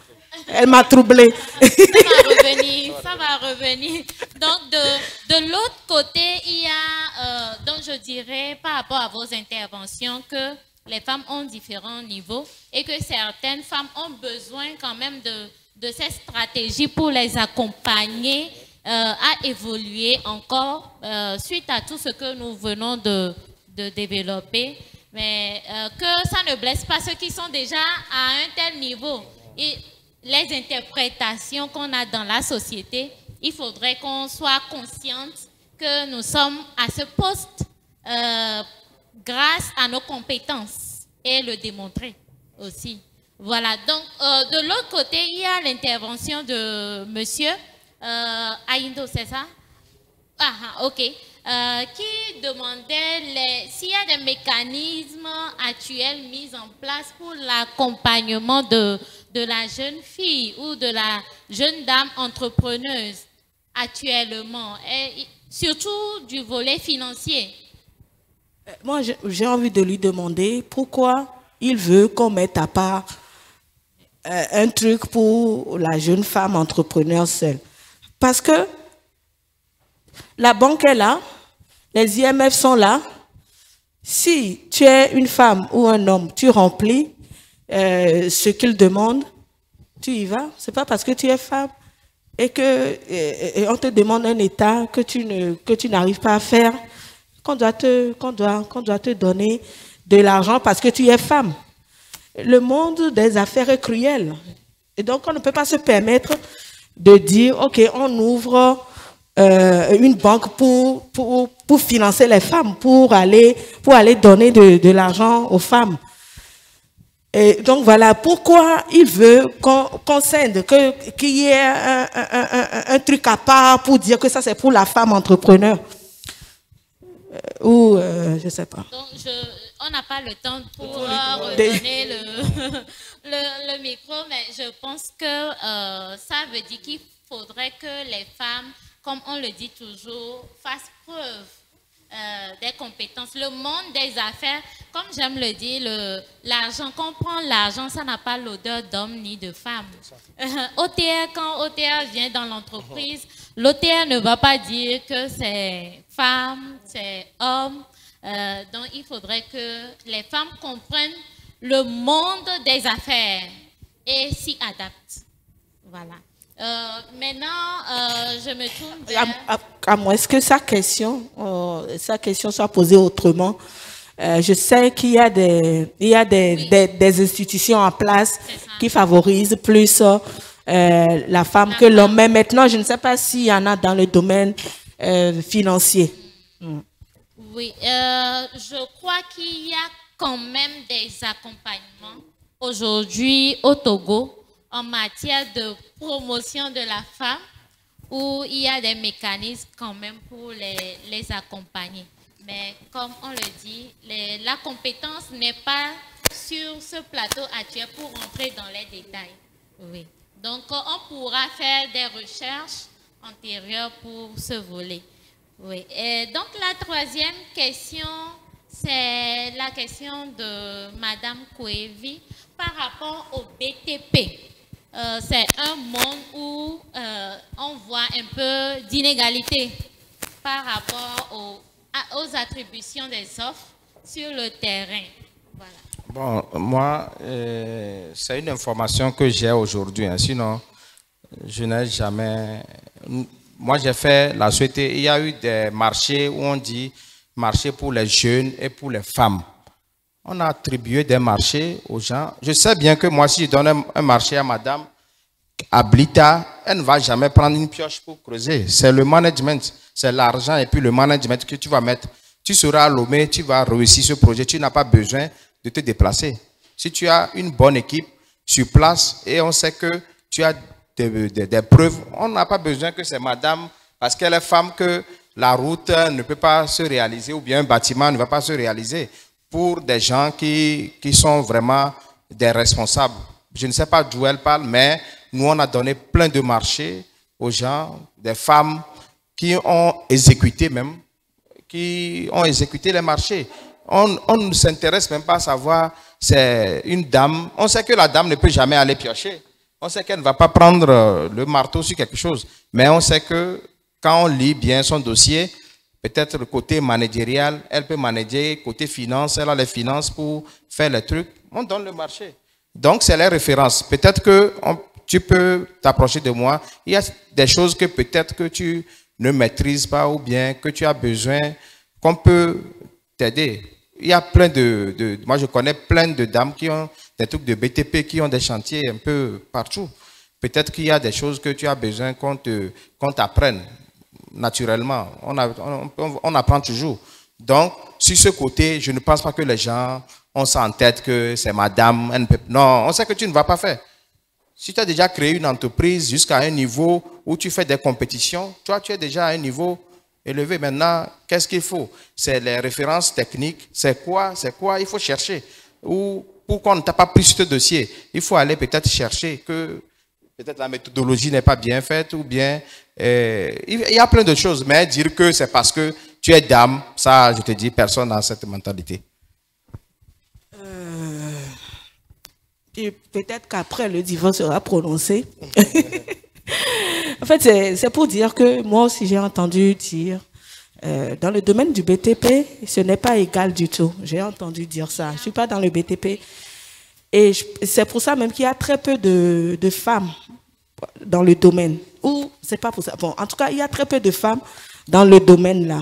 Elle m'a troublée. Ça va revenir, ça va revenir. Donc, de, de l'autre côté, il y a, euh, donc je dirais, par rapport à vos interventions, que les femmes ont différents niveaux et que certaines femmes ont besoin quand même de, de ces stratégies pour les accompagner euh, à évoluer encore euh, suite à tout ce que nous venons de, de développer. Mais que ça ne blesse pas ceux qui sont déjà à un tel niveau. Et les interprétations qu'on a dans la société, il faudrait qu'on soit consciente que nous sommes à ce poste euh, grâce à nos compétences et le démontrer aussi. Voilà, donc euh, de l'autre côté, il y a l'intervention de monsieur euh, Aindo, c'est ça? Ah, ah, ok. Euh, qui demandait s'il y a des mécanismes actuels mis en place pour l'accompagnement de, de la jeune fille ou de la jeune dame entrepreneuse actuellement, et surtout du volet financier? Euh, moi, j'ai envie de lui demander pourquoi il veut qu'on mette à part euh, un truc pour la jeune femme entrepreneur seule. Parce que la banque est là, les IMF sont là. Si tu es une femme ou un homme, tu remplis euh, ce qu'ils demandent, tu y vas. C'est pas parce que tu es femme et que on te demande un état que tu n'arrives pas à faire qu'on doit te doit qu'on doit te donner de l'argent parce que tu es femme. Le monde des affaires est cruel et donc on ne peut pas se permettre de dire ok on ouvre euh, une banque pour, pour, pour financer les femmes, pour aller, pour aller donner de, de l'argent aux femmes. Et donc voilà pourquoi il veut qu'on scinde, qu'il y ait un, un, un, truc à part pour dire que ça c'est pour la femme entrepreneur. Euh, ou euh, je sais pas. Donc je, on n'a pas le temps pour redonner le, le, le, micro, mais je pense que euh, ça veut dire qu'il faudrait que les femmes, comme on le dit toujours, fassent preuve euh, des compétences. Le monde des affaires, comme j'aime le dire, l'argent, quand on prend l'argent, ça n'a pas l'odeur d'homme ni de femme. OTR, quand OTR vient dans l'entreprise, l'OTR ne va pas dire que c'est femme, c'est homme. Euh, donc, il faudrait que les femmes comprennent le monde des affaires et s'y adaptent. Voilà. Maintenant, je me tourne vers... À, moins que sa question, sa question soit posée autrement? je sais qu'il y a des, il y a des, des, institutions en place qui favorisent plus la femme que l'homme. Mais maintenant, je ne sais pas s'il y en a dans le domaine financier. Mm. Oui, euh, je crois qu'il y a quand même des accompagnements aujourd'hui au Togo en matière de promotion de la femme où il y a des mécanismes quand même pour les, les accompagner. Mais comme on le dit, la compétence n'est pas sur ce plateau actuel pour entrer dans les détails. Oui. Donc, on pourra faire des recherches antérieures pour ce volet. Oui. Et donc la troisième question, c'est la question de Madame Kouevi par rapport au BTP. Euh, c'est un monde où euh, on voit un peu d'inégalité par rapport aux, attributions des offres sur le terrain. Bon, moi, euh, c'est une information que j'ai aujourd'hui. Hein. sinon, je n'ai jamais moi, j'ai fait la société. Il y a eu des marchés où on dit marché pour les jeunes et pour les femmes. On a attribué des marchés aux gens. Je sais bien que moi, si je donne un, marché à madame, à Blita, elle ne va jamais prendre une pioche pour creuser. C'est le management, c'est l'argent et puis le management que tu vas mettre. Tu seras à Lomé, tu vas réussir ce projet. Tu n'as pas besoin de te déplacer. Si tu as une bonne équipe sur place et on sait que tu as des, preuves. On n'a pas besoin que c'est madame, parce qu'elle est femme, que la route ne peut pas se réaliser ou bien un bâtiment ne va pas se réaliser pour des gens qui, qui sont vraiment des responsables. Je ne sais pas d'où elle parle, mais nous, on a donné plein de marchés aux gens, des femmes qui ont exécuté même, qui ont exécuté les marchés. On, ne s'intéresse même pas à savoir, c'est une dame. On sait que la dame ne peut jamais aller piocher. On sait qu'elle ne va pas prendre euh, le marteau sur quelque chose, mais on sait que quand on lit bien son dossier, peut-être côté managérial, elle peut manager, côté finance, elle a les finances pour faire les trucs, on donne le marché. Donc, c'est les références. Peut-être que tu peux t'approcher de moi. Il y a des choses que peut-être que tu ne maîtrises pas ou bien que tu as besoin qu'on peut t'aider. Il y a plein de, de, moi je connais plein de dames qui ont des trucs de BTP qui ont des chantiers un peu partout. Peut-être qu'il y a des choses que tu as besoin qu'on t'apprenne naturellement. On, on, apprend toujours. Donc, sur ce côté, je ne pense pas que les gens ont ça en tête que c'est madame. Non, on sait que tu ne vas pas faire. Si tu as déjà créé une entreprise jusqu'à un niveau où tu fais des compétitions, toi, tu es déjà à un niveau élevé. Maintenant, qu'est-ce qu'il faut? C'est les références techniques. C'est quoi? C'est quoi? Il faut chercher. Ou pourquoi on ne t'a pas pris ce dossier Il faut aller peut-être chercher que peut-être la méthodologie n'est pas bien faite ou bien euh, il y a plein de choses. Mais dire que c'est parce que tu es dame, ça, je te dis, personne n'a cette mentalité. Euh, peut-être qu'après le divorce sera prononcé. en fait, c'est pour dire que moi aussi j'ai entendu dire euh, dans le domaine du BTP, ce n'est pas égal du tout. J'ai entendu dire ça. Je ne suis pas dans le BTP. Et c'est pour ça même qu'il y a très peu de, femmes dans le domaine. Ou c'est pas pour ça. Bon, en tout cas, il y a très peu de femmes dans le domaine là.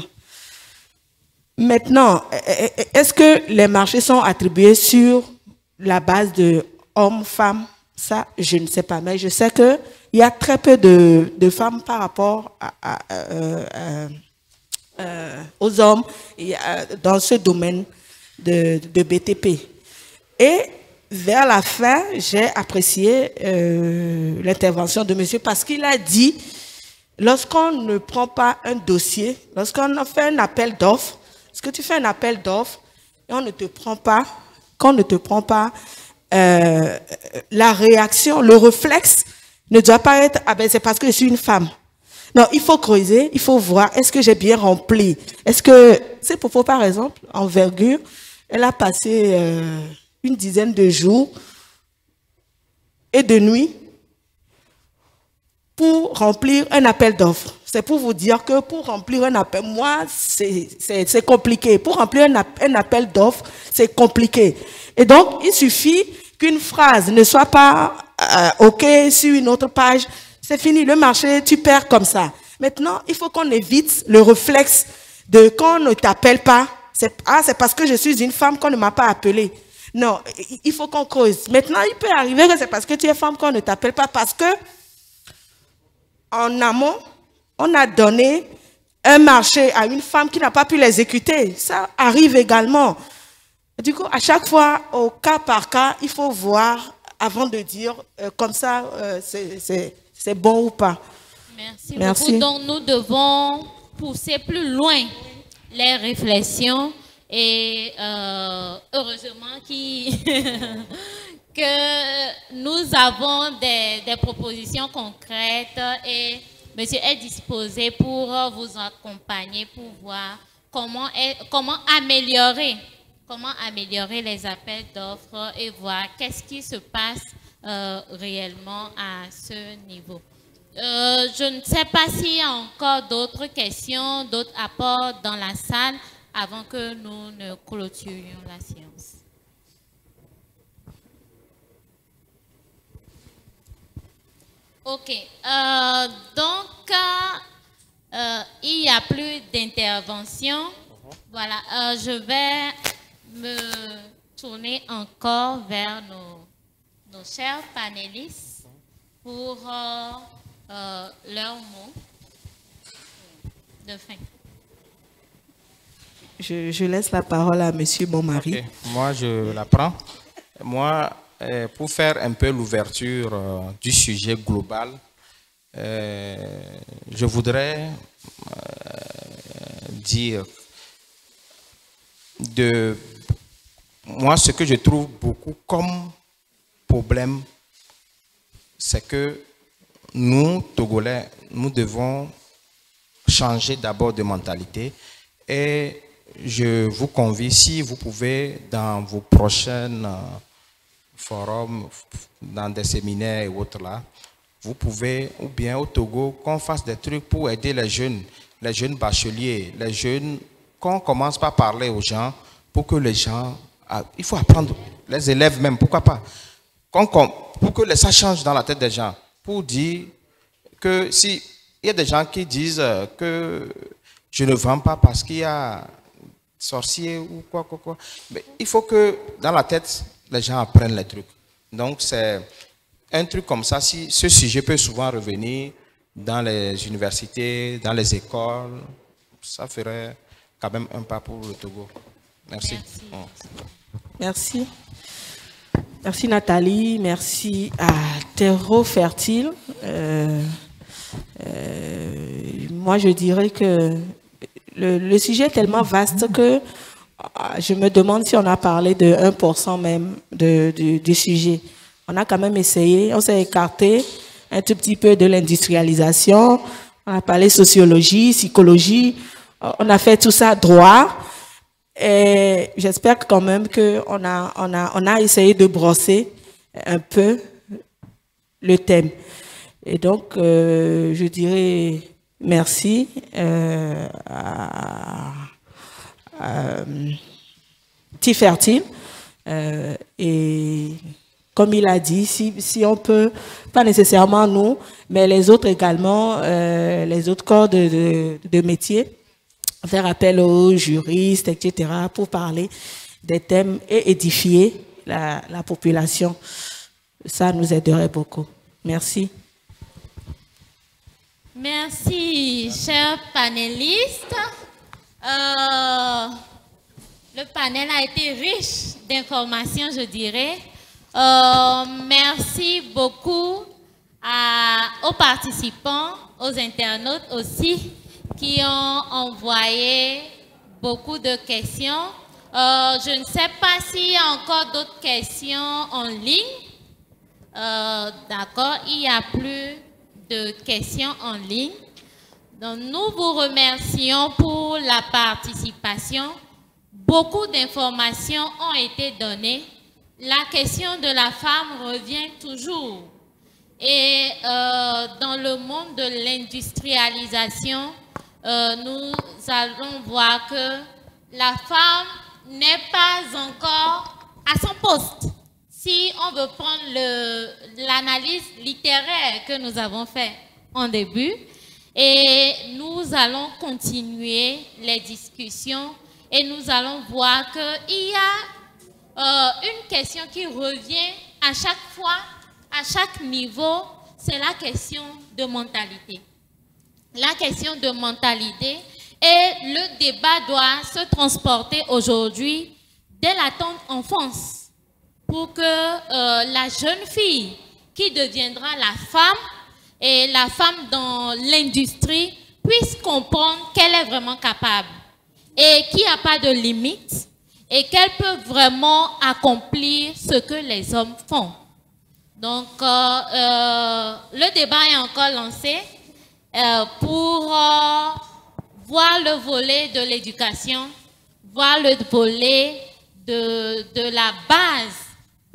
Maintenant, est-ce que les marchés sont attribués sur la base de hommes-femmes Ça, je ne sais pas. Mais je sais qu'il y a très peu de, femmes par rapport euh, à euh, aux hommes euh, dans ce domaine de, de, BTP. Et vers la fin, j'ai apprécié euh, l'intervention de monsieur parce qu'il a dit, lorsqu'on ne prend pas un dossier, lorsqu'on fait un appel d'offres, est-ce que tu fais un appel d'offres et on ne te prend pas, qu'on ne te prend pas, euh, la réaction, le réflexe ne doit pas être, ah ben c'est parce que je suis une femme. Non, il faut creuser, il faut voir, est-ce que j'ai bien rempli? Est-ce que, c'est pour par exemple, envergure, elle a passé euh, une dizaine de jours et de nuits pour remplir un appel d'offres. C'est pour vous dire que pour remplir un appel, moi, c'est compliqué. Pour remplir un, appel d'offres, c'est compliqué. Et donc, il suffit qu'une phrase ne soit pas euh, OK sur une autre page c'est fini, le marché, tu perds comme ça. Maintenant, il faut qu'on évite le réflexe de quand on ne t'appelle pas, c'est ah, c'est parce que je suis une femme qu'on ne m'a pas appelée. Non, il faut qu'on cause. Maintenant, il peut arriver que c'est parce que tu es femme qu'on ne t'appelle pas, parce que en amont, on a donné un marché à une femme qui n'a pas pu l'exécuter. Ça arrive également. Du coup, à chaque fois, au cas par cas, il faut voir avant de dire euh, comme ça, euh, c'est bon ou pas. Merci, Merci. beaucoup. Donc, nous devons pousser plus loin les réflexions et euh, heureusement que nous avons des, propositions concrètes et monsieur est disposé pour vous accompagner pour voir comment, comment améliorer comment améliorer les appels d'offres et voir qu'est-ce qui se passe euh, réellement à ce niveau. Euh, je ne sais pas s'il y a encore d'autres questions, d'autres apports dans la salle avant que nous ne clôturions la séance. Ok, euh, donc euh, il n'y a plus d'intervention. Voilà, je vais me tourner encore vers nos, nos chers panélistes pour euh, leur mot de fin. Je, laisse la parole à Monsieur mon mari. Moi, je la prends. Moi, euh, pour faire un peu l'ouverture euh, du sujet global, je voudrais dire de moi ce que je trouve beaucoup comme problème, c'est que nous, Togolais, nous devons changer d'abord de mentalité et je vous convie, si vous pouvez, dans vos prochains euh, forums, dans des séminaires et autres là, vous pouvez, ou bien au Togo, qu'on fasse des trucs pour aider les jeunes, les jeunes bacheliers, les jeunes, qu'on commence par parler aux gens pour que les gens, ah, il faut apprendre, les élèves même, pourquoi pas, pour que ça change dans la tête des gens pour dire que si il y a des gens qui disent que je ne vends pas parce qu'il y a sorcier ou quoi, quoi, quoi. Mais il faut que dans la tête, les gens apprennent les trucs. Donc, c'est un truc comme ça. Si ce sujet peut souvent revenir dans les universités, dans les écoles, ça ferait quand même un pas pour le Togo. Merci. Merci. Merci Nathalie, merci à Terreau Fertile. Euh, euh, moi, je dirais que le, sujet est tellement vaste que euh, je me demande si on a parlé de 1% même de, du sujet. On a quand même essayé, on s'est écarté un tout petit peu de l'industrialisation, on a parlé sociologie, psychologie, on a fait tout ça droit. Et j'espère quand même qu'on a, on a, on a essayé de brosser un peu le thème. Et donc, euh, je dirais merci euh, à, à Tifertile. Euh, et comme il a dit, si, si, on peut, pas nécessairement nous, mais les autres également, euh, les autres corps de, de, de métier, faire appel aux juristes, etc., pour parler des thèmes et édifier la, la population. Ça nous aiderait beaucoup. Merci. Merci, chers panélistes. Euh, le panel a été riche d'informations, je dirais. Euh, merci beaucoup aux participants, aux internautes aussi qui ont envoyé beaucoup de questions. Euh, je ne sais pas s'il y a encore d'autres questions en ligne. D'accord, il n'y a plus de questions en ligne. Nous vous remercions pour la participation. Beaucoup d'informations ont été données. La question de la femme revient toujours. Et euh, dans le monde de l'industrialisation, euh, nous allons voir que la femme n'est pas encore à son poste. On veut prendre l'analyse littéraire que nous avons fait en début, et nous allons continuer les discussions et nous allons voir qu'il y a euh, une question qui revient à chaque fois, à chaque niveau, c'est la question de mentalité. La question de mentalité et le débat doit se transporter aujourd'hui dès la tendre enfance pour que euh, la jeune fille qui deviendra la femme et la femme dans l'industrie puisse comprendre qu'elle est vraiment capable et qu'il n'y a pas de limite et qu'elle peut vraiment accomplir ce que les hommes font. Donc, euh, euh, le débat est encore lancé pour voir le volet de l'éducation, voir le volet de, de la base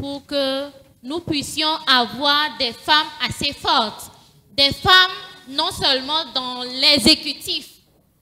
pour que nous puissions avoir des femmes assez fortes, des femmes non seulement dans l'exécutif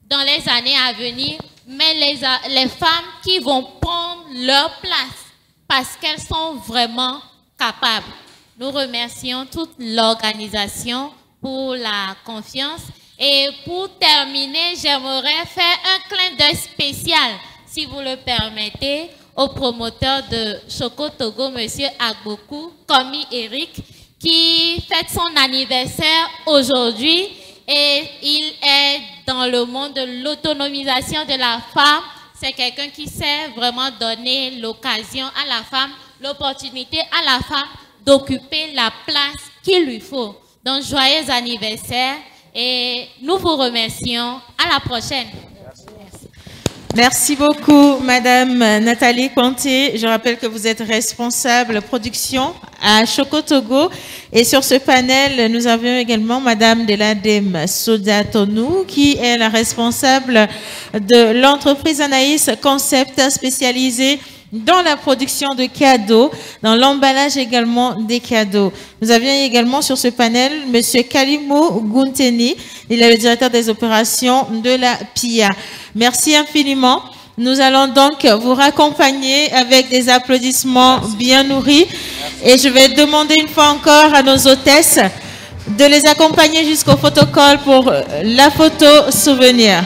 dans les années à venir, mais les, les femmes qui vont prendre leur place parce qu'elles sont vraiment capables. Nous remercions toute l'organisation pour la confiance. Et pour terminer, j'aimerais faire un clin d'œil spécial, si vous le permettez, au promoteur de Choco Togo, M. Agboku, Komi Eric, qui fête son anniversaire aujourd'hui et il est dans le monde de l'autonomisation de la femme. C'est quelqu'un qui sait vraiment donner l'occasion à la femme, l'opportunité à la femme d'occuper la place qu'il lui faut. Donc, joyeux anniversaire et nous vous remercions. À la prochaine. Merci beaucoup, Madame Nathalie Conté. Je rappelle que vous êtes responsable production à Choco Togo. Et sur ce panel, nous avions également Madame Deladem Soda Tonou, qui est la responsable de l'entreprise Anaïs Concept spécialisée dans la production de cadeaux, dans l'emballage également des cadeaux. Nous avions également sur ce panel M. Kalimo Gunteni, il est le directeur des opérations de la PIA. Merci infiniment. Nous allons donc vous raccompagner avec des applaudissements bien nourris et je vais demander une fois encore à nos hôtesses de les accompagner jusqu'au photocall pour la photo souvenir.